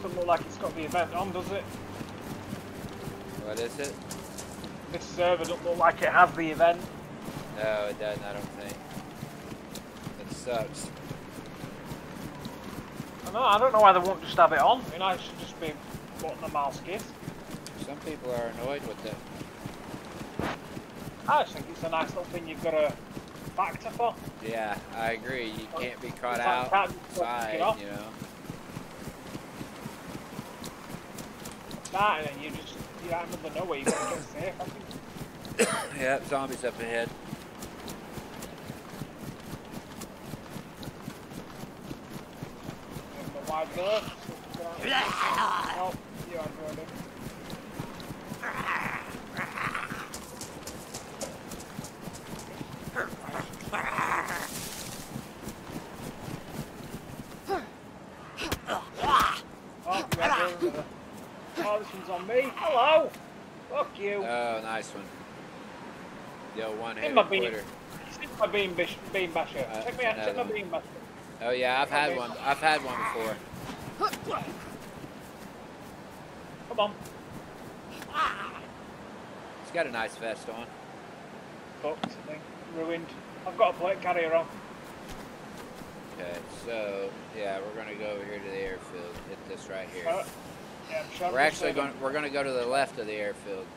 Doesn't look like it's got the event on, does it? What is it? This server doesn't look like it has the event. No, it doesn't. I don't think. It sucks. I know, I don't know why they won't just have it on. You know, it should just be button a mouse gift. Some people are annoyed with it. I just think it's a nice little thing you've got a factor for. Yeah, I agree. You can't be caught out like can't outside, take it off. you know. That and you just you out in the middle of nowhere, you gotta get [COUGHS] safe. Yeah, zombies up ahead them a wide berth. so you can get out. Nope, you are good. Oh, you are good. Oh, this one's on me. Hello. Fuck you. Oh, nice one. Yo, one In my quitter. Stick my bean, bish, bean basher. Uh, Check me out. Check my bean basher. Oh yeah, I've had one. I've had one before. Come on. It's got a nice vest on. Fucked. I think. Ruined. I've got a plate carrier on. Okay, so yeah, we're gonna go over here to the airfield. Hit this right here. Uh, yeah, We're actually going. We're gonna go to the left of the airfield.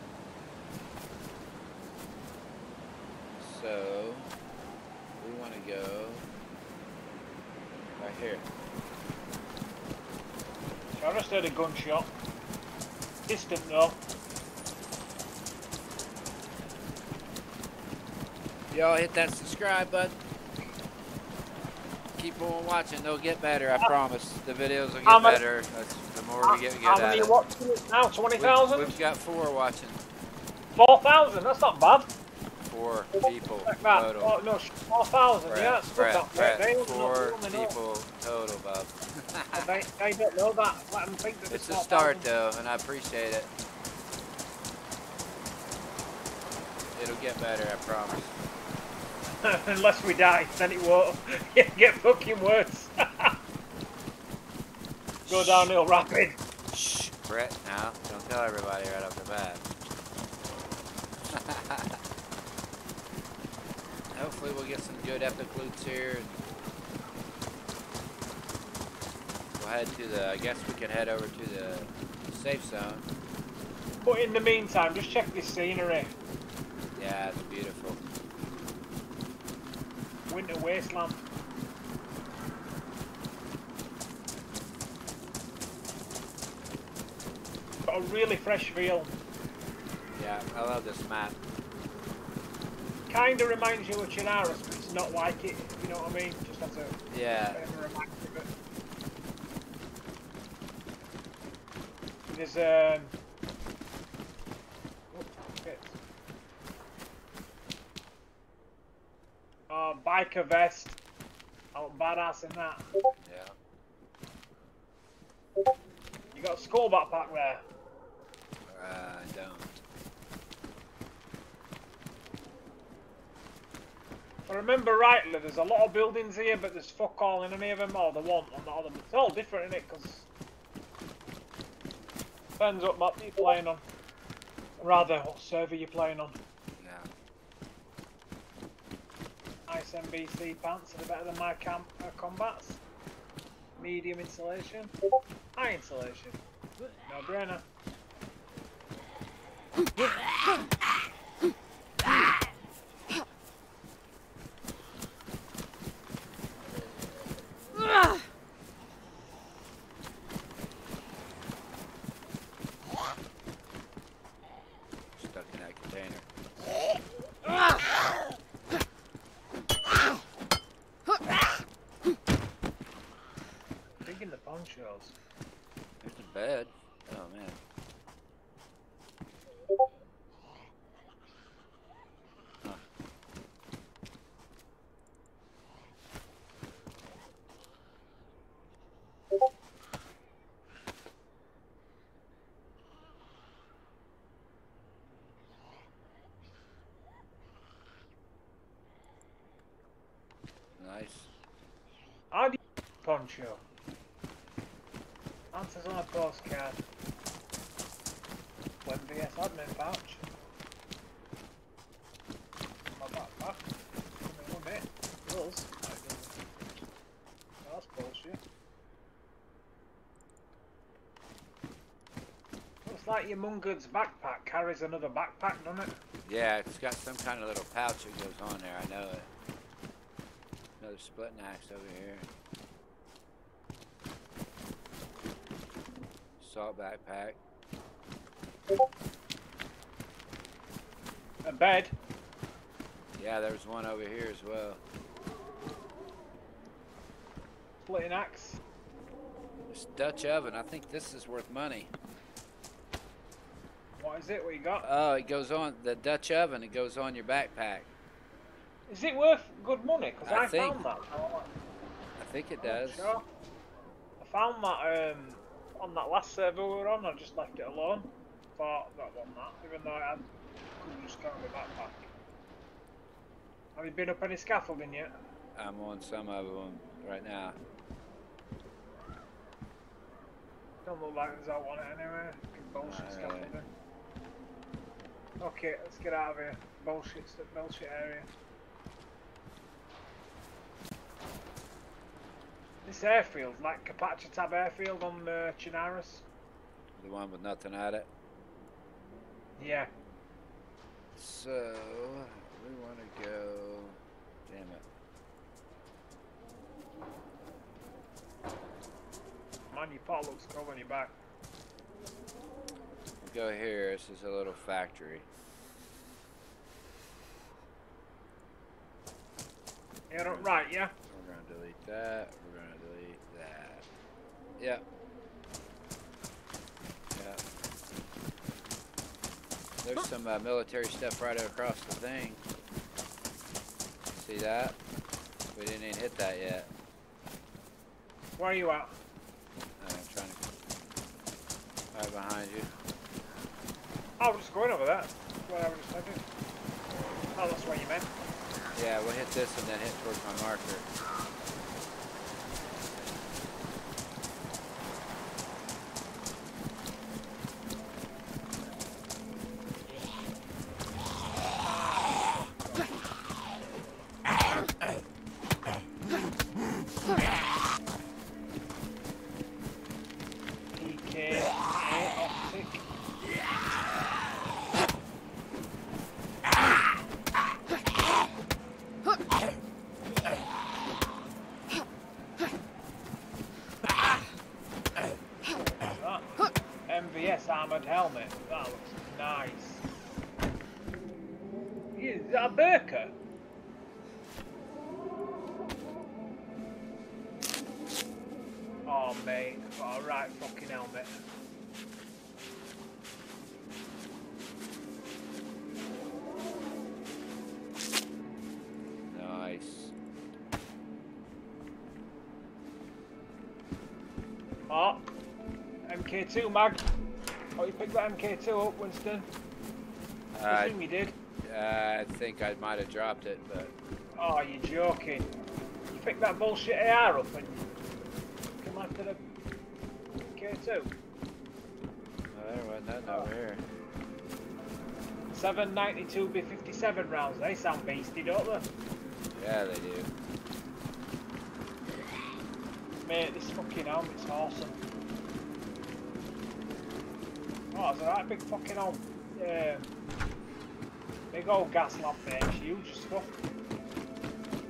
So we want to go right here. I just heard a gunshot. Distant though. Y'all hit that subscribe button. Keep on watching. They'll get better. I promise. The videos will How get many- better. That's, the more we get good How at many it. watching it now? We've, 20,000? we've got four watching. 4,000? That's not bad. Four people Like total. Oh, no, 4,000. Yeah, that's good. Brett, Brett, they, they, don't know- four they only know- people total, Bob. They, they don't know that. Let them think that it's it's a start 4,000. though, and I appreciate it. It'll get better, I promise. [LAUGHS] Unless we die, then it won't. [LAUGHS] It get fucking worse. [LAUGHS] Go downhill rapid. Shh, Brett, now don't tell everybody right off the bat. Hopefully we'll get some good epic loots here. We'll head to the. I guess we can head over to the safe zone. But in the meantime, just check this scenery. Yeah, it's beautiful. Winter wasteland. Got a really fresh feel. Yeah, I love this map. Kinda reminds you of Chernarus, but it's not like it, you know what I mean? Just as a Yeah, of a of. There's um oh. Uh, biker vest. Oh, badass in that. yeah. You got a skull backpack there. Uh, I don't. If I remember rightly, there's a lot of buildings here, but there's fuck all in any of them, or the one on the other. It's all different in it, because depends what map you're playing on. Rather, what server you're playing on. Yeah. Nice NBC pants are better than my cam uh, combats. Medium insulation, high insulation. No brainer. [LAUGHS] There's a bed. Oh man. Huh. Nice. How do you poncho? Answers on a postcard. When VS admin pouch. My backpack. I mean, one it. Yours. That's bullshit. Looks like your Mungud's backpack carries another backpack, doesn't it? Yeah, it's got some kind of little pouch that goes on there. I know it. Another splitting axe over here. Salt backpack. A bed. Yeah, there's one over here as well. Splitting axe. This Dutch oven. I think this is worth money. What is it? What you got? Oh, it goes on the Dutch oven. It goes on your backpack. Is it worth good money? Because I I, think- found that. I think it does. Sure. I found that um, on that last server we were on. I just left it alone. Thought that wasn't that, even though I had could just in my backpack. Have you been up any scaffolding yet? I'm on some of them right now. Don't look like there's out on it anyway. Bullshit scaffolding. Okay, let's get out of here. Bullshit, bullshit area. This airfield, like Kapachatab airfield on uh, Chernarus. The one with nothing at it. Yeah. So we want to go. Damn it. Man, your pot looks cool on your back. We go here. This is a little factory. Yeah, right, yeah. We're gonna delete that. We're gonna delete that. Yep. Yep. There's some uh, military stuff right across the thing. See that? We didn't even hit that yet. Where are you at? Uh, I'm trying to. Right behind you. Oh, we're just going over that. Was just headed. Oh, that's what you meant. Yeah, we'll hit this and then hit towards my marker. MK2 mag. Oh, you picked that MK2 up, Winston. I Uh, assume you did. I think I might have dropped it, but Oh, you're joking. You picked that bullshit AR up and come after the MK2. oh, there wasn't nothing over here. 792 B57 rounds. They sound beasty, don't they? Yeah, they do. Mate, this fucking helmet's awesome. It's a right big fucking helmet. Yeah. Big old gas lamp there, it's huge as fuck.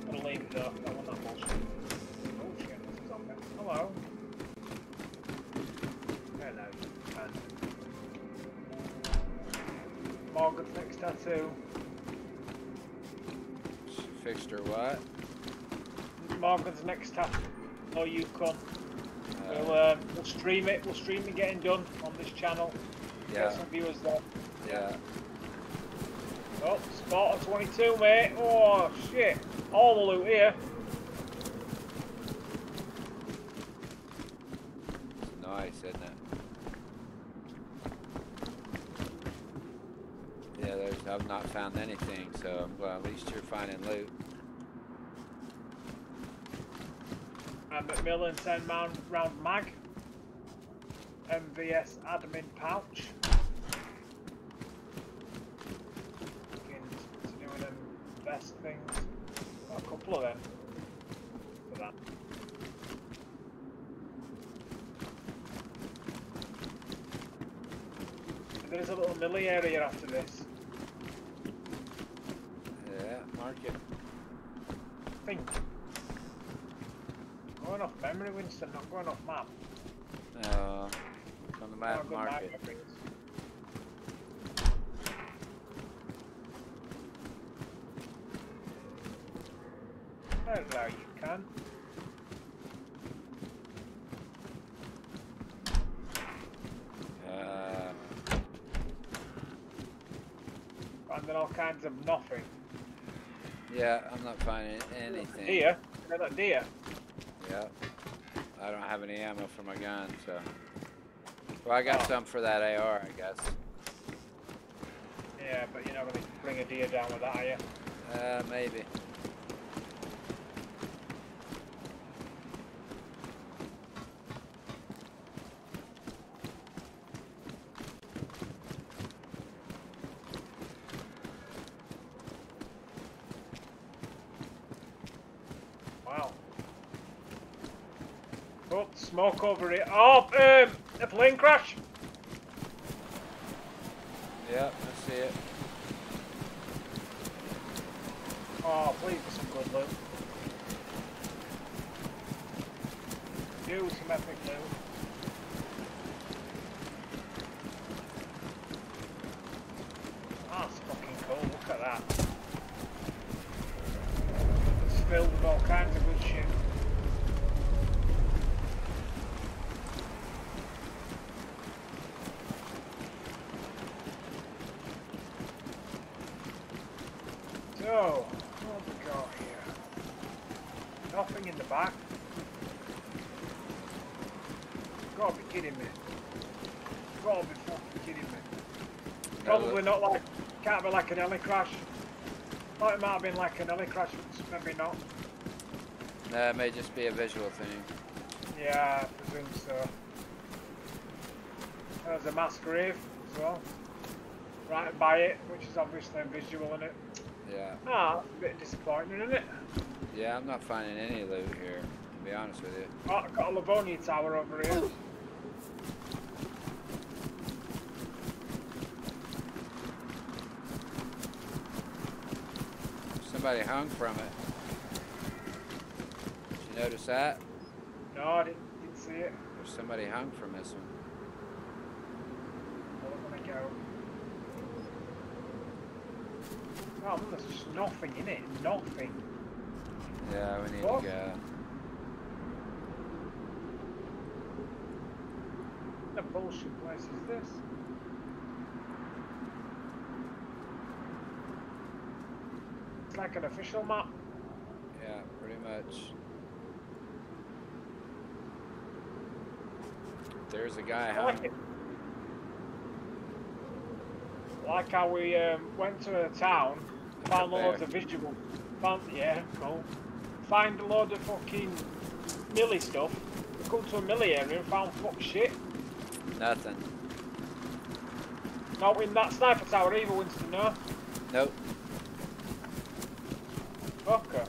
Gonna leave it though, I want that bullshit. Oh shit, this is on there. Hello. Hello. man. Morgan's next tattoo. Fixed or what? Morgan's next tattoo. Oh, you cunt. Uh, We'll, um, we'll stream it. We'll stream it getting done on this channel. Yeah, Get some viewers there. yeah. Oh, spot of 22, mate. Oh, shit. All the loot here. Nice, isn't it? Yeah, there's, I've not found anything, so I'm glad at least you're finding loot. A Macmillan 10 round, round mag. MVS admin pouch. Continuing them best things. Got a couple of them. For that. There's a little millie area after this. Yeah, mark it. I think. Going off memory, Winston, not going off map. Uh, on the map, Oh, mark it. Memories. You can. Uh, Finding all kinds of nothing. yeah, I'm not finding anything. Deer? Know that deer? Yeah. I don't have any ammo for my gun, so. Well, I got Oh. some for that AR, I guess. Yeah, but you're not going to bring a deer down with that, are you? Uh, maybe. Wow. Oh, smoke over here. Oh, um, a plane crash. Yep, I see it. Oh, please for some good loot. Do some epic loot. That's fucking cool, look at that. It's filled with all kinds of good shit. So, what have we got here? Nothing in the back. Gotta be kidding me. Gotta be fucking kidding me. Probably not like, can't be like an heli crash. Thought it might have been like an heli crash, but maybe not. No, it may just be a visual thing. Yeah, I presume so. There's a mass grave as well. Right by it, which is obviously a visual in it. Yeah. Ah, that's a bit disappointing, isn't it? Yeah, I'm not finding any loot here, to be honest with you. Oh, I've got a Livonia tower over here. Somebody hung from it. Did you notice that? No, I didn't, didn't see it. There's somebody hung from this one. I don't want to go. Oh, there's just nothing in it. Nothing. Yeah, we need What? to go. What a bullshit place is this? It's like an official map. Yeah, pretty much. There's a guy I like. Like how we um, went to a town, found Up loads of visual. Found, yeah, cool. Find a load of fucking millie stuff. We come to a millie area and found fuck shit. Nothing. Not in that sniper tower either, Winston, no? Nope. Fucker.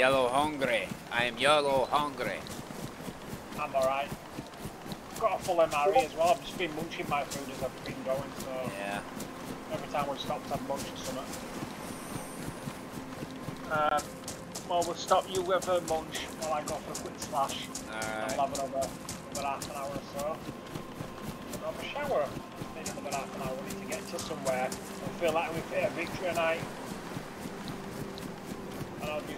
Yellow hungry. I am yellow hungry. I'm alright. Got a full MRE as well. I've just been munching my food as I've been going, so Yeah. every time we've stopped, I've munched something. Um, well, we'll stop you with a munch while I go for a quick slash. Alright. I'll have another, another half an hour or so. I'll have a shower. Then another half an hour. We need to get to somewhere. I feel like we've hit a victory tonight.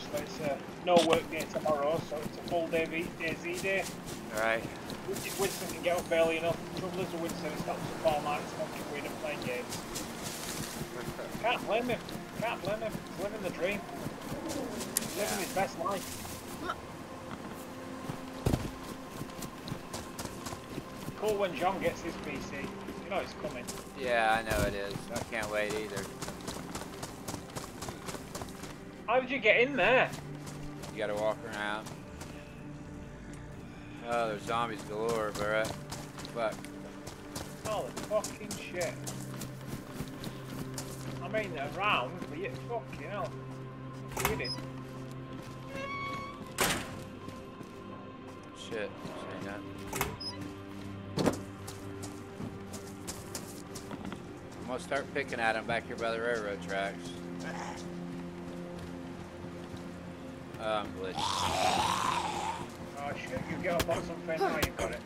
Obviously it's a no work day tomorrow, so it's a full day V- DayZ day. Alright. If Winston can get up early enough, the trouble is with Winston, he stops up all night smoking weed and playing games. [LAUGHS] Can't blame him. Can't blame him. He's living the dream. He's living his best life. Cool when John gets his PC. You know it's coming. Yeah, I know it is. I can't wait either. How did you get in there? You gotta walk around. Oh, there's zombies galore, bro. Fuck. Holy fucking shit. I mean, they're round, but you fucking hell. Kidding. Shit. Say that. I'm gonna start picking at him back here by the railroad tracks. Oh, I'm glitched. Oh shit, you get up on something, now you got it.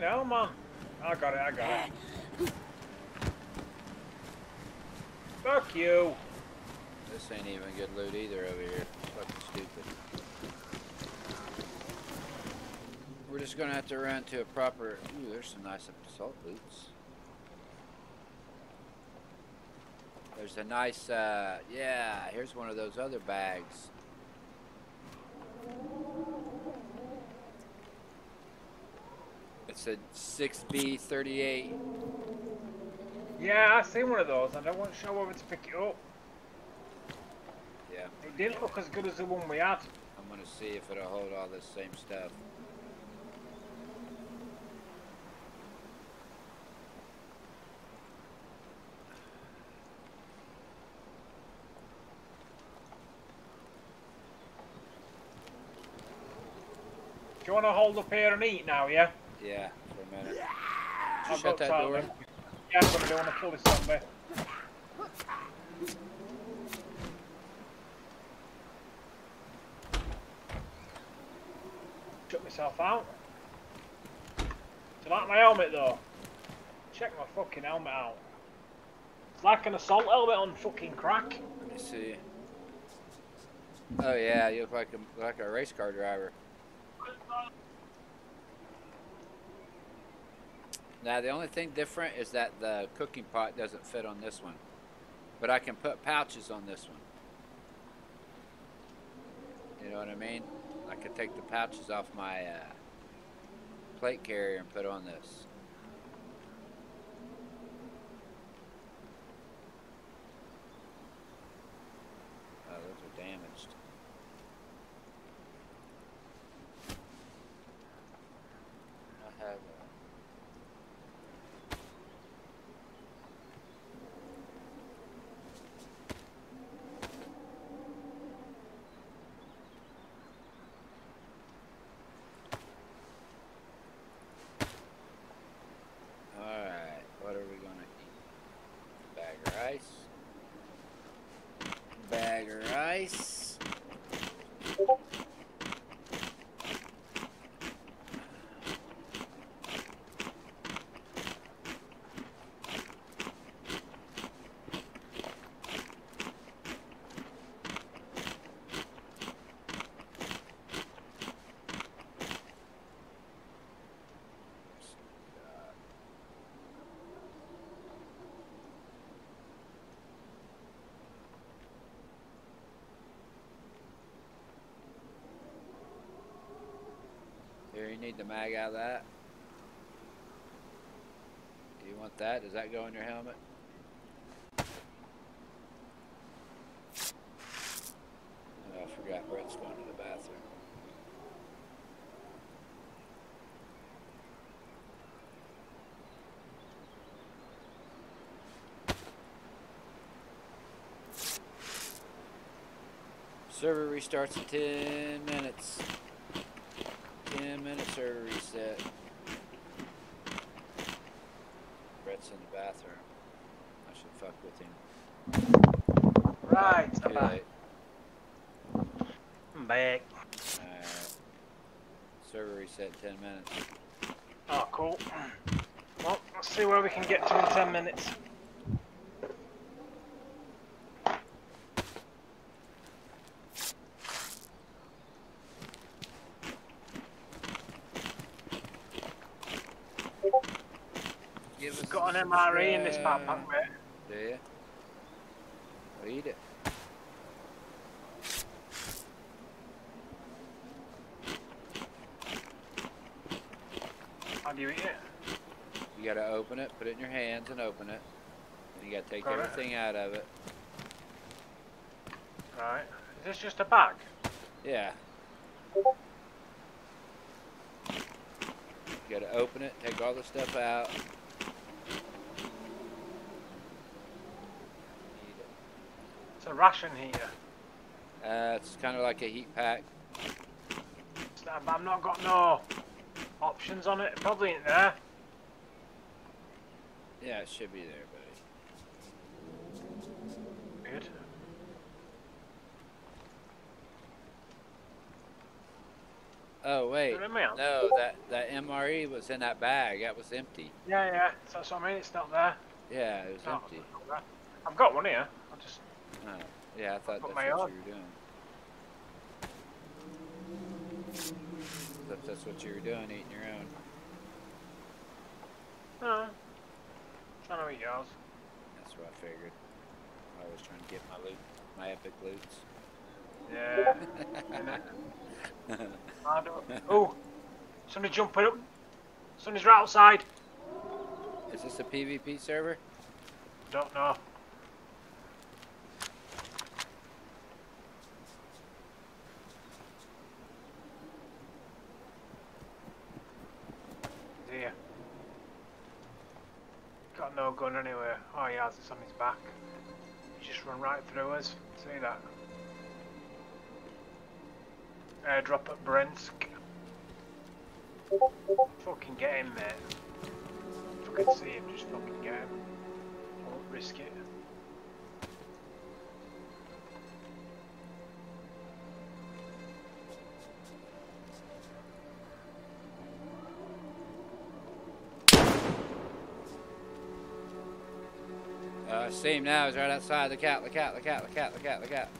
Fucking hell, man. I got it, I got it. Fuck you. This ain't even good loot either over here. Fucking stupid. We're just gonna have to run to a proper. Ooh, there's some nice assault boots. There's a nice, uh, yeah, here's one of those other bags. A 6B38. Yeah, I seen one of those and I wasn't sure whether to pick it up. Yeah, It didn't look as good as the one we had. I'm gonna see if it'll hold all this same stuff. Do you want to hold up here and eat now, yeah? Yeah, for a minute. I've Shut got that door. Yeah, I'm gonna to pull this zombie. Took myself out. Do you like my helmet though? Check my fucking helmet out. It's like an assault helmet on fucking crack. Let me see. Oh yeah, you look like a like a race car driver. Now the only thing different is that the cooking pot doesn't fit on this one, but I can put pouches on this one. You know what I mean? I could take the pouches off my uh, plate carrier and put on this. Oh, those are damaged. I have. Uh, Alright, what are we gonna eat? Bag need the mag out of that? Do you want that? Does that go in your helmet? Oh, I forgot Brett's going to the bathroom. Server restarts in 10 minutes. 10 minute server reset. Brett's in the bathroom. I should fuck with him. Right, I'm Too back. late. I'm back. Alright. Server reset 10 minutes. Oh, cool. Well, let's see where we can get to in 10 minutes. Give us We've got an MRE in this backpack, mate. Do you? Read it. How do you eat it? You gotta open it, put it in your hands and open it. And you gotta take Got it. everything out of it. Right. Is this just a bag? Yeah. You gotta open it, take all the stuff out. Eat it. It's a ration here. Uh, it's kind of like a heat pack. But I've not got no options on it. Probably ain't there. Yeah, it should be there, buddy. Good. Oh wait, Put it in my hand. no, that that MRE was in that bag. That was empty. Yeah, yeah. So that's what I mean. It's not there. Yeah, it was No, empty. I've got one here. I'll just. Oh, yeah, I thought that's what own. you were doing. Thought that's what you were doing, eating your own. No. Trying to eat yours. That's what I figured. I was trying to get my loot, my epic loots. Yeah. [LAUGHS] I don't. Oh, somebody jumping up. Somebody's right outside. Is this a PvP server? Don't know. Gun anywhere. Oh, has. It's on his back. He just run right through us. See that? Airdrop at Brentsk. Fucking get him, mate. If I could see him, just fucking get him. I won't risk it. Him now. He's right outside. the cat, the cat, the cat, the cat, the cat, the out!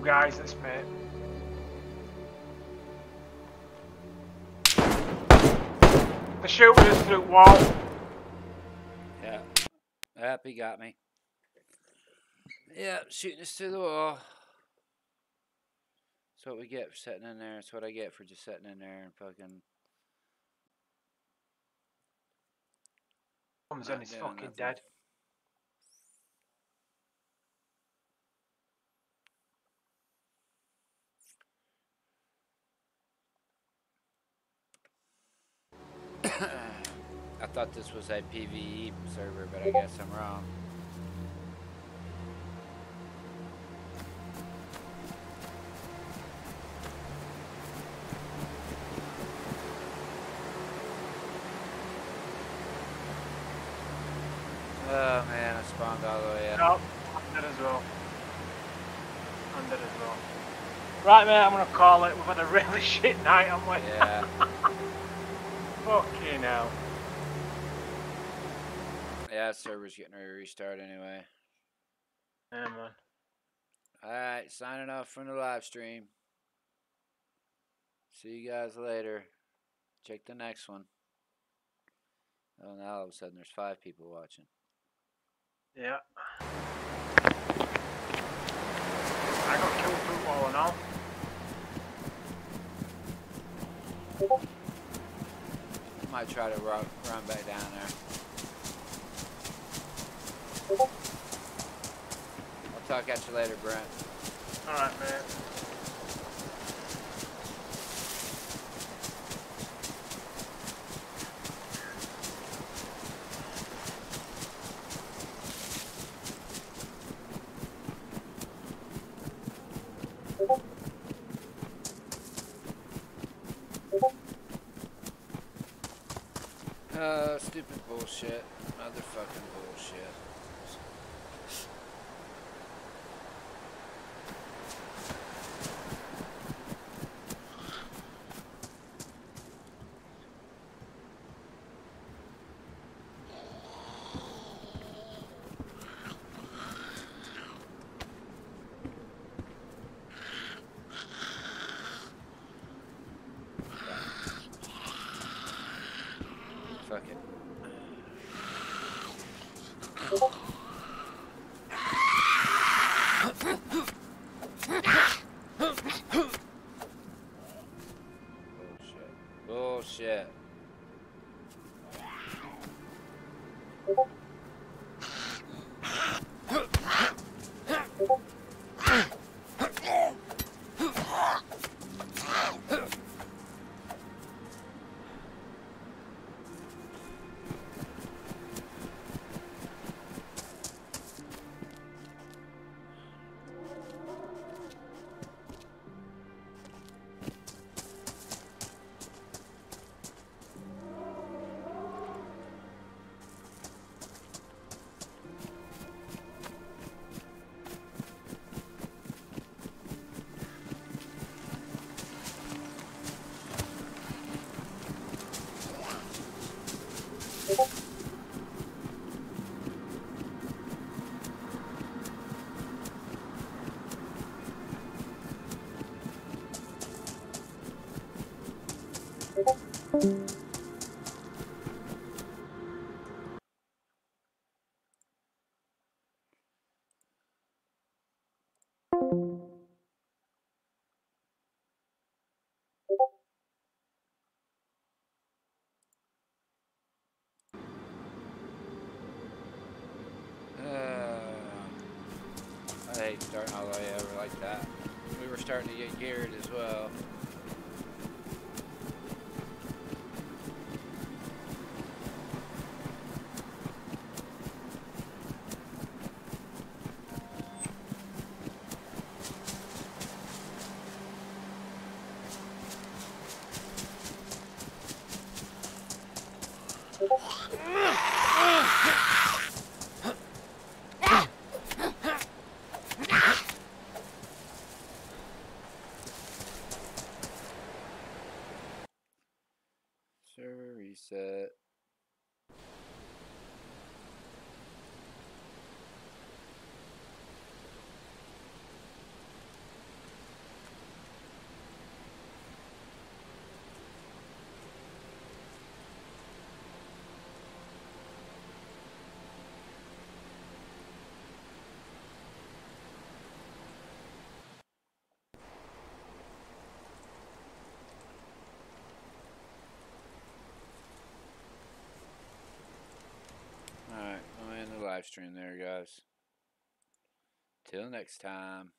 Two guys that's mate. The shooting us through wall. Yeah. Yep, he got me. Yeah, shooting us through the wall. That's what we get for sitting in there. That's what I get for just sitting in there and fucking. Comes in, he's fucking nothing. dead. [COUGHS] this was a PvE server, but I guess I'm wrong. Oh man, I spawned all the way up. No, I'm dead as well. I'm dead as well. Right, mate, I'm gonna call it. We've had a really [LAUGHS] shit night, haven't we? Yeah. [LAUGHS] Fucking hell. Yeah, server's getting ready to restart anyway. Yeah, man. Alright, signing off from the live stream. See you guys later. Check the next one. Oh, now all of a sudden there's five people watching. Yeah. I got killed football and all. Might try to run, run back down there. I'll talk at you later, Brent. Alright, mate. Uh, stupid bullshit. Motherfucking Starting all the way over like that. We were starting to get geared as well. Server reset. Alright, I'm in the live stream there, guys. Till next time.